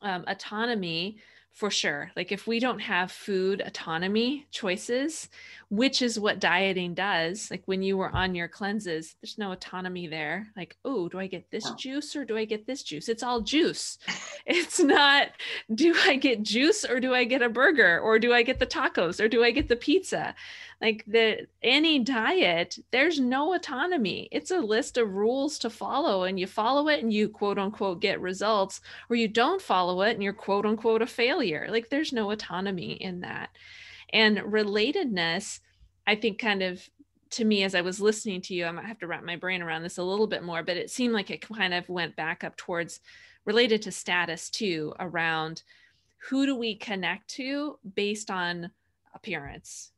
Um, autonomy for sure. Like if we don't have food autonomy choices, which is what dieting does, like when you were on your cleanses, there's no autonomy there. Like, oh, do I get this juice or do I get this juice? It's all juice. it's not, do I get juice or do I get a burger or do I get the tacos or do I get the pizza? Like the any diet there's no autonomy. It's a list of rules to follow and you follow it and you quote unquote get results or you don't follow it and you're quote unquote a failure. Like there's no autonomy in that. And relatedness i think kind of to me as i was listening to you i might have to wrap my brain around this a little bit more but it seemed like it kind of went back up towards related to status too around who do we connect to based on appearance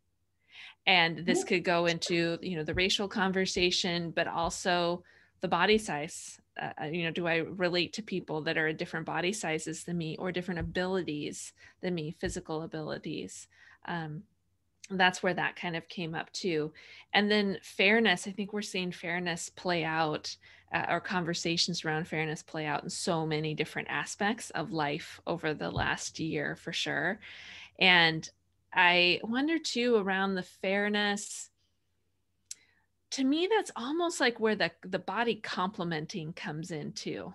and this could go into you know the racial conversation but also the body size uh, uh, you know do i relate to people that are different body sizes than me or different abilities than me physical abilities? Um, that's where that kind of came up too. And then fairness i think we're seeing fairness play out uh, or conversations around fairness play out in so many different aspects of life over the last year for sure. And I wonder too around the fairness. To me, that's almost like where the, the body complimenting comes into.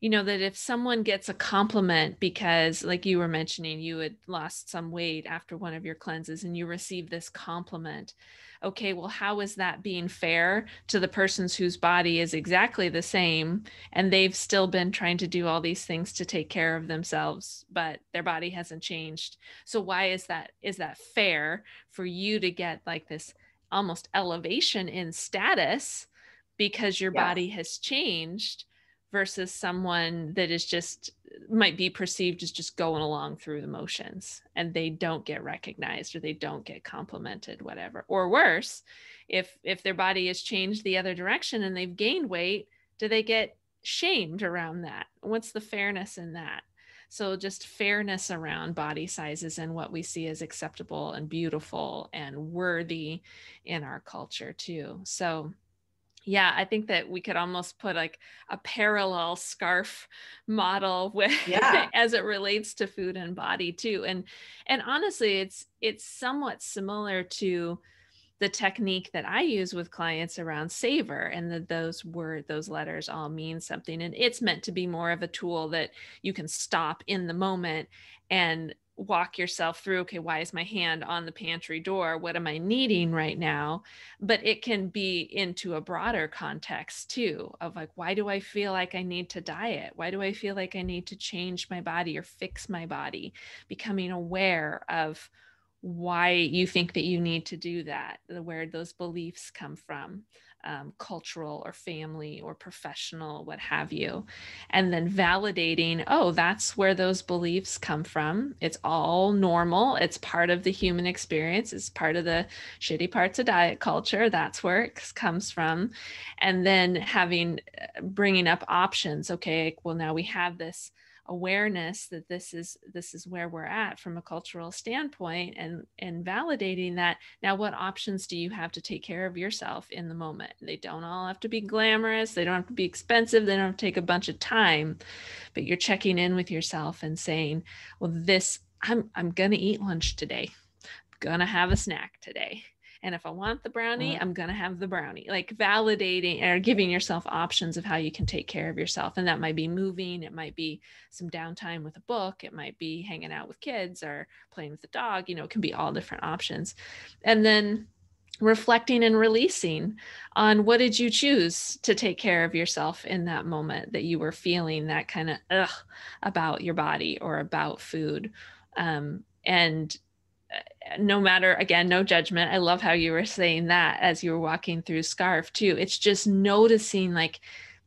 You know, that if someone gets a compliment because, like you were mentioning, you had lost some weight after one of your cleanses and you receive this compliment, okay, well, how is that being fair to the persons whose body is exactly the same and they've still been trying to do all these things to take care of themselves, but their body hasn't changed. So why is that is that fair for you to get like this almost elevation in status because your yeah. body has changed versus someone that is just might be perceived as just going along through the motions and they don't get recognized or they don't get complimented whatever. Or worse if if their body has changed the other direction and they've gained weight do they get shamed around that? What's the fairness in that? So just fairness around body sizes and what we see as acceptable and beautiful and worthy in our culture too. So yeah i think that we could almost put like a parallel scarf model with yeah. as it relates to food and body too and and honestly it's it's somewhat similar to the technique that i use with clients around savor and that those word those letters all mean something and it's meant to be more of a tool that you can stop in the moment and walk yourself through okay why is my hand on the pantry door? What am i needing right now? But it can be into a broader context too of like why do i feel like i need to diet? Why do i feel like i need to change my body or fix my body? Becoming aware of why you think that you need to do that where those beliefs come from um, cultural or family or professional, what have you. And then validating, oh, that's where those beliefs come from. It's all normal. It's part of the human experience. It's part of the shitty parts of diet culture. That's where it comes from. And then having, uh, bringing up options. Okay, well, now we have this awareness that this is this is where we're at from a cultural standpoint and and validating that now what options do you have to take care of yourself in the moment? They don't all have to be glamorous they don't have to be expensive they don't have to take a bunch of time but you're checking in with yourself and saying well this i'm i'm going to eat lunch today. I'm going to have a snack today And if I want the brownie, mm-hmm. I'm going to have the brownie. Like validating or giving yourself options of how you can take care of yourself. And that might be moving, it might be some downtime with a book, it might be hanging out with kids or playing with the dog. You know, it can be all different options. And then reflecting and releasing on what did you choose to take care of yourself in that moment that you were feeling that kind of ugh about your body or about food um, and no matter again no judgment. I love how you were saying that as you were walking through scarf too. It's just noticing like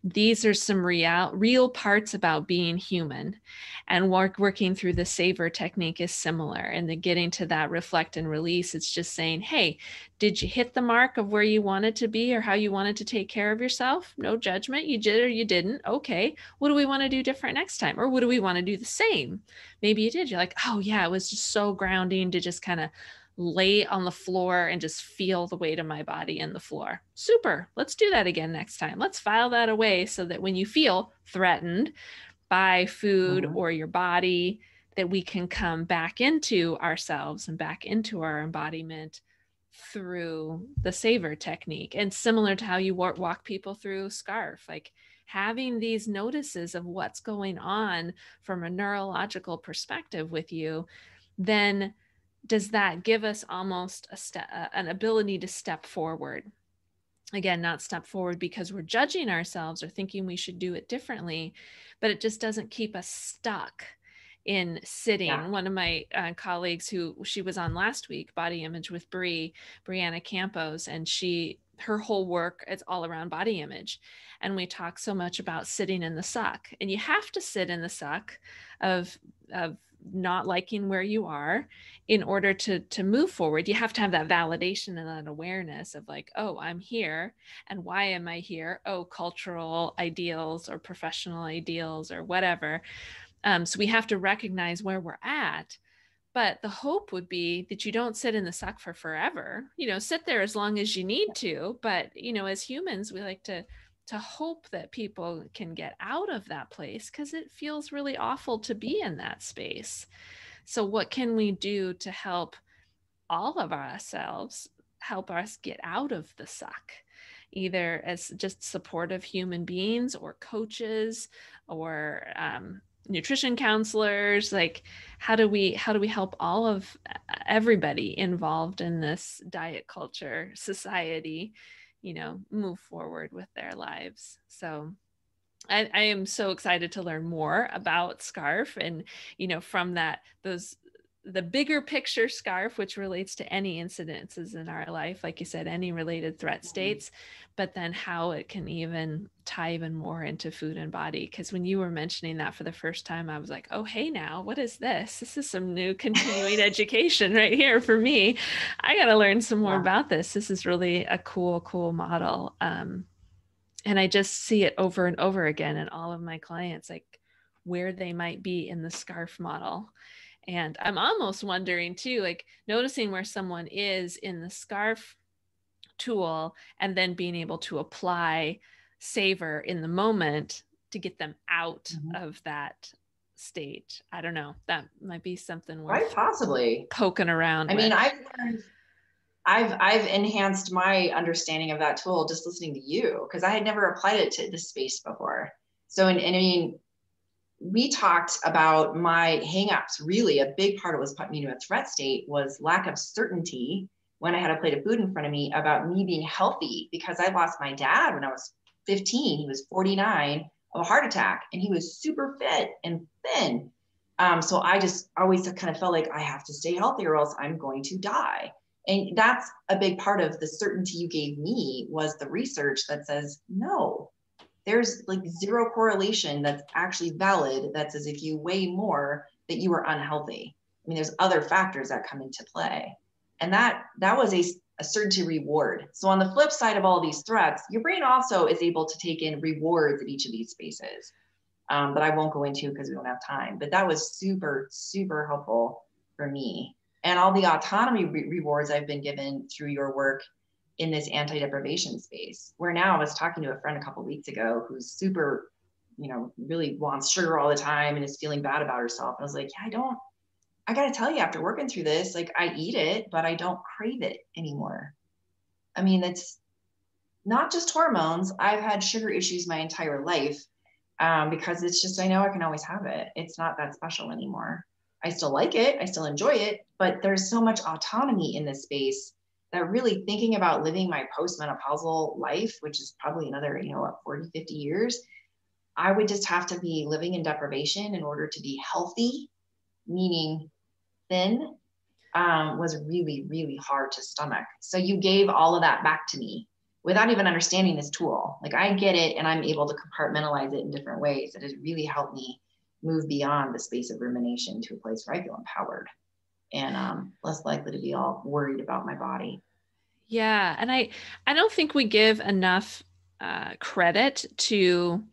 these are some real real parts about being human. And work, working through the savor technique is similar and the getting to that reflect and release. It's just saying hey did you hit the mark of where you wanted to be or how you wanted to take care of yourself? No judgment. You did or you didn't. Okay. What do we want to do different next time? Or what do we want to do the same? Maybe you did. You're like oh yeah it was just so grounding to just kind of lay on the floor and just feel the weight of my body in the floor. Super. Let's do that again next time. Let's file that away so that when you feel threatened by food mm-hmm. or your body, that we can come back into ourselves and back into our embodiment through the savor technique. And similar to how you walk people through scarf, like having these notices of what's going on from a neurological perspective with you, then does that give us almost a step an ability to step forward? Again not step forward because we're judging ourselves or thinking we should do it differently but it just doesn't keep us stuck in sitting. Yeah. one of my uh, colleagues who she was on last week body image with Bri brianna campos and she her whole work is all around body image. And we talk so much about sitting in the suck. And you have to sit in the suck of of not liking where you are in order to to move forward you have to have that validation and that awareness of like oh i'm here and why am i here? Oh cultural ideals or professional ideals or whatever. Um, so we have to recognize where we're at but the hope would be that you don't sit in the suck for forever you know sit there as long as you need to but you know as humans we like to to hope that people can get out of that place because it feels really awful to be in that space. So, what can we do to help all of ourselves help us get out of the suck? Either as just supportive human beings or coaches or um, nutrition counselors like how do we how do we help all of everybody involved in this diet culture society you know move forward with their lives. So I, I, am so excited to learn more about scarf and you know from that those the bigger picture scarf which relates to any incidences in our life like you said any related threat mm-hmm. states but then how it can even tie even more into food and body. Because when you were mentioning that for the first time i was like oh hey now what is this? This is some new continuing education right here for me. I got to learn some more yeah. about this. This is really a cool cool model. Um, and i just see it over and over again in all of my clients like where they might be in the scarf model and i'm almost wondering too like noticing where someone is in the scarf tool and then being able to apply savor in the moment to get them out mm-hmm. of that state. I don't know. That might be something worth right, possibly poking around. I with. mean, I've I've I've enhanced my understanding of that tool just listening to you because I had never applied it to this space before. So, and, and I mean, we talked about my hangups. Really, a big part of what was putting me into a threat state was lack of certainty when I had a plate of food in front of me about me being healthy because I lost my dad when I was 15. He was 49 of a heart attack and he was super fit and thin. Um, so I just always kind of felt like I have to stay healthy or else I'm going to die. And that's a big part of the certainty you gave me was the research that says, no, there's like zero correlation that's actually valid that says if you weigh more that you are unhealthy. I mean, there's other factors that come into play. And that that was a, a certainty reward. So on the flip side of all these threats your brain also is able to take in rewards at each of these spaces um, but i won't go into because we don't have time but that was super super helpful for me. And all the autonomy re- rewards i've been given through your work in this anti-deprivation space where now i was talking to a friend a couple weeks ago who's super you know really wants sugar all the time and is feeling bad about herself and i was like yeah i don't I got to tell you, after working through this, like I eat it, but I don't crave it anymore. I mean, it's not just hormones. I've had sugar issues my entire life um, because it's just, I know I can always have it. It's not that special anymore. I still like it, I still enjoy it, but there's so much autonomy in this space that really thinking about living my postmenopausal life, which is probably another, you know, what, 40, 50 years, I would just have to be living in deprivation in order to be healthy, meaning thin, um, was really, really hard to stomach. So you gave all of that back to me without even understanding this tool. Like I get it and I'm able to compartmentalize it in different ways. It has really helped me move beyond the space of rumination to a place where I feel empowered and um, less likely to be all worried about my body. Yeah, and I I don't think we give enough uh, credit to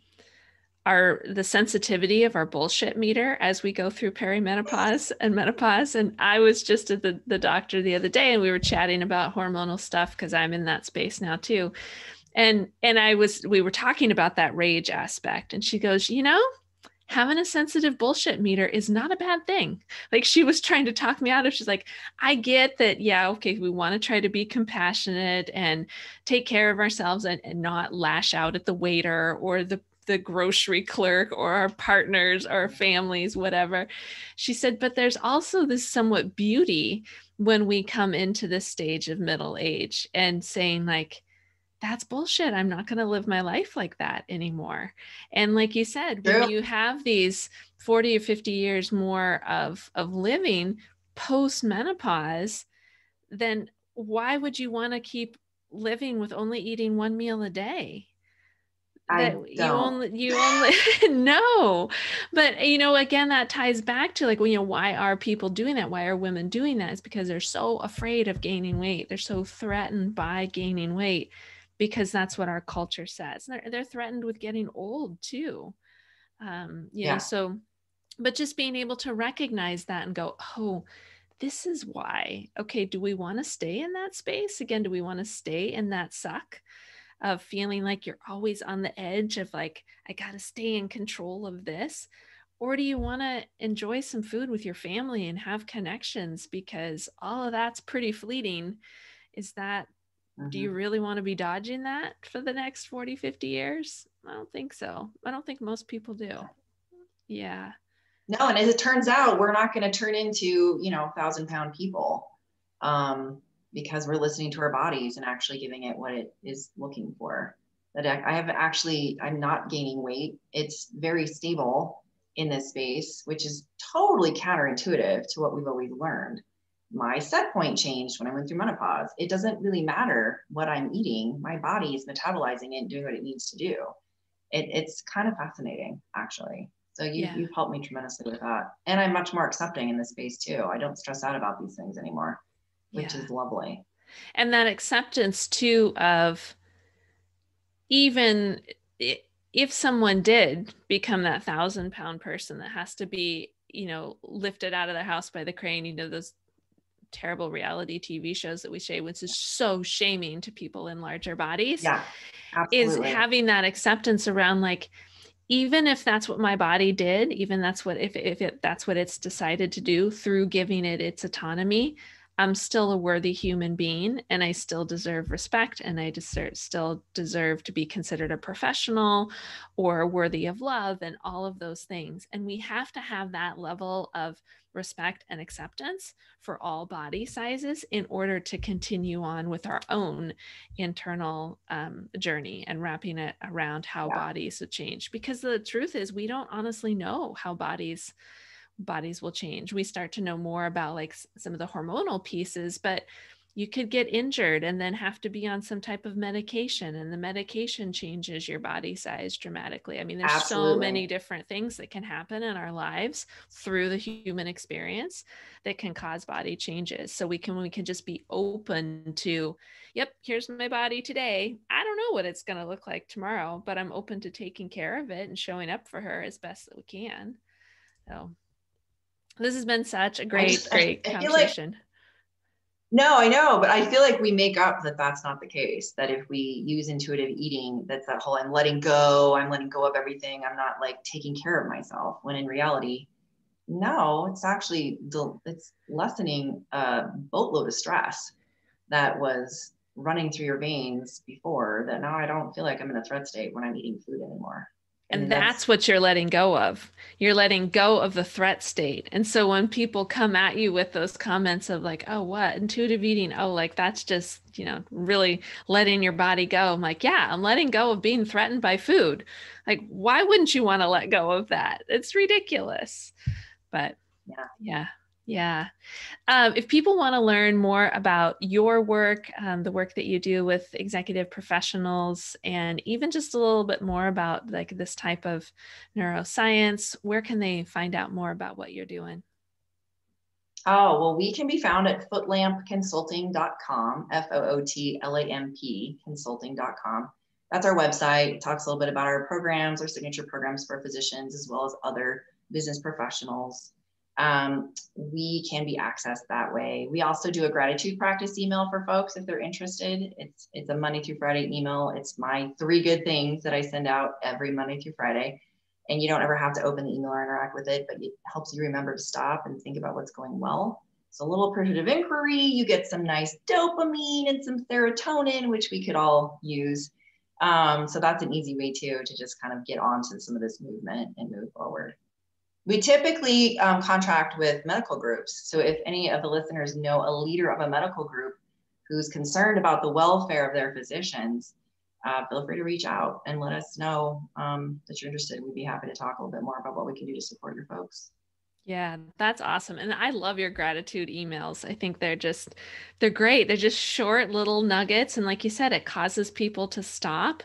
our the sensitivity of our bullshit meter as we go through perimenopause and menopause and i was just at the, the doctor the other day and we were chatting about hormonal stuff because i'm in that space now too and and i was we were talking about that rage aspect and she goes you know having a sensitive bullshit meter is not a bad thing. Like she was trying to talk me out of, she's like, I get that, yeah, okay, we want to try to be compassionate and take care of ourselves and, and not lash out at the waiter or the the grocery clerk or our partners or our families, whatever. She said, but there's also this somewhat beauty when we come into this stage of middle age and saying, like, that's bullshit. I'm not going to live my life like that anymore. And like you said, when you have these 40 or 50 years more of, of living post menopause, then why would you want to keep living with only eating one meal a day? that you only you only no but you know again that ties back to like well, you know why are people doing that why are women doing that is because they're so afraid of gaining weight they're so threatened by gaining weight because that's what our culture says. They're, they're threatened with getting old too. Um, you yeah. know, so, but just being able to recognize that and go, oh, this is why. Okay, do we want to stay in that space? Again, do we want to stay in that suck of feeling like you're always on the edge of like, I got to stay in control of this? Or do you want to enjoy some food with your family and have connections because all of that's pretty fleeting? Is that Mm-hmm. Do you mm-hmm. really want to be dodging that for the next 40, 50 years? I don't think so. I don't think most people do. Yeah. No, and as it turns out, we're not going to turn into, you know, thousand pound people um, because we're listening to our bodies and actually giving it what it is looking for. That I have actually, I'm not gaining weight. It's very stable in this space, which is totally counterintuitive to what we've always learned my set point changed when I went through menopause. It doesn't really matter what I'm eating. My body is metabolizing it and doing what it needs to do. It, it's kind of fascinating, actually. So you, yeah. you've helped me tremendously with that. And I'm much more accepting in this space too. I don't stress out about these things anymore, which yeah. is lovely. And that acceptance too of even if someone did become that thousand pound person that has to be you know lifted out of the house by the crane you know those terrible reality TV shows that we say, which is so shaming to people in larger bodies. Yeah, absolutely. Is having that acceptance around like, even if that's what my body did, even that's what if if it, that's what it's decided to do through giving it its autonomy, I'm still a worthy human being and I still deserve respect and I deserve, still deserve to be considered a professional or worthy of love and all of those things. And we have to have that level of respect and acceptance for all body sizes in order to continue on with our own internal um, journey and wrapping it around how yeah. bodies change. Because the truth is, we don't honestly know how bodies bodies will change. We start to know more about like some of the hormonal pieces, but you could get injured and then have to be on some type of medication and the medication changes your body size dramatically i mean there's Absolutely. so many different things that can happen in our lives through the human experience that can cause body changes so we can we can just be open to yep here's my body today i don't know what it's going to look like tomorrow but i'm open to taking care of it and showing up for her as best that we can so this has been such a great, just, great I, I conversation. Like, no, I know, but I feel like we make up that that's not the case. That if we use intuitive eating, that's that whole I'm letting go, I'm letting go of everything, I'm not like taking care of myself. When in reality, no, it's actually it's lessening a boatload of stress that was running through your veins before that now I don't feel like I'm in a threat state when I'm eating food anymore. And, and that's, that's what you're letting go of. You're letting go of the threat state. And so when people come at you with those comments of like, oh, what intuitive eating? Oh, like that's just, you know, really letting your body go. I'm like, yeah, I'm letting go of being threatened by food. Like, why wouldn't you want to let go of that? It's ridiculous. But yeah, yeah. Yeah. Um, if people want to learn more about your work, um, the work that you do with executive professionals, and even just a little bit more about like this type of neuroscience, where can they find out more about what you're doing? Oh, well, we can be found at footlampconsulting.com, F O O T L A M P consulting.com. That's our website. It talks a little bit about our programs, our signature programs for physicians, as well as other business professionals um, we can be accessed that way. We also do a gratitude practice email for folks if they're interested. It's it's a Monday through Friday email. It's my three good things that I send out every Monday through Friday. And you don't ever have to open the email or interact with it, but it helps you remember to stop and think about what's going well. It's a little appreciative inquiry, you get some nice dopamine and some serotonin, which we could all use. Um, so that's an easy way too to just kind of get onto some of this movement and move forward. We typically um, contract with medical groups. So if any of the listeners know a leader of a medical group who's concerned about the welfare of their physicians, uh, feel free to reach out and let us know um, that you're interested. We'd be happy to talk a little bit more about what we can do to support your folks. Yeah, that's awesome. And I love your gratitude emails. I think they're just they're great. They're just short little nuggets and like you said it causes people to stop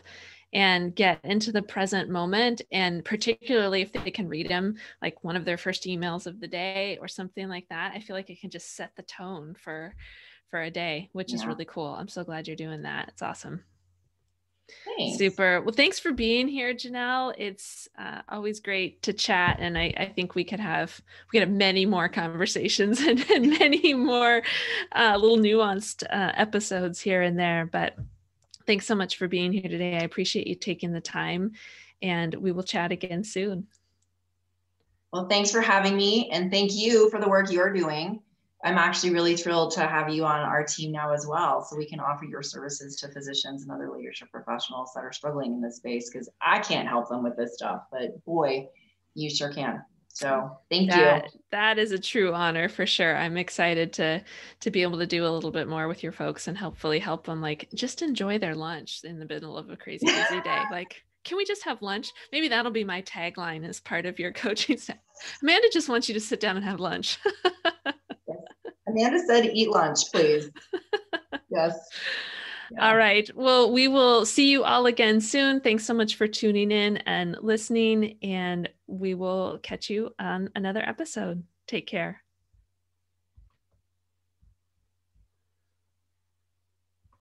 and get into the present moment. And particularly if they can read them, like one of their first emails of the day or something like that, I feel like it can just set the tone for for a day, which yeah. is really cool. I'm so glad you're doing that. It's awesome. Thanks. Super. Well, thanks for being here, Janelle. It's uh, always great to chat, and I, I, think we could have we could have many more conversations and, and many more uh, little nuanced uh, episodes here and there. But thanks so much for being here today. I appreciate you taking the time, and we will chat again soon. Well, thanks for having me, and thank you for the work you're doing. I'm actually really thrilled to have you on our team now as well, so we can offer your services to physicians and other leadership professionals that are struggling in this space because I can't help them with this stuff, but boy, you sure can. So thank that, you. That is a true honor for sure. I'm excited to to be able to do a little bit more with your folks and hopefully help them like just enjoy their lunch in the middle of a crazy busy day. Like, can we just have lunch? Maybe that'll be my tagline as part of your coaching staff. Amanda just wants you to sit down and have lunch. yes. Amanda said eat lunch, please. yes. Yeah. All right. Well, we will see you all again soon. Thanks so much for tuning in and listening. And we will catch you on another episode. Take care.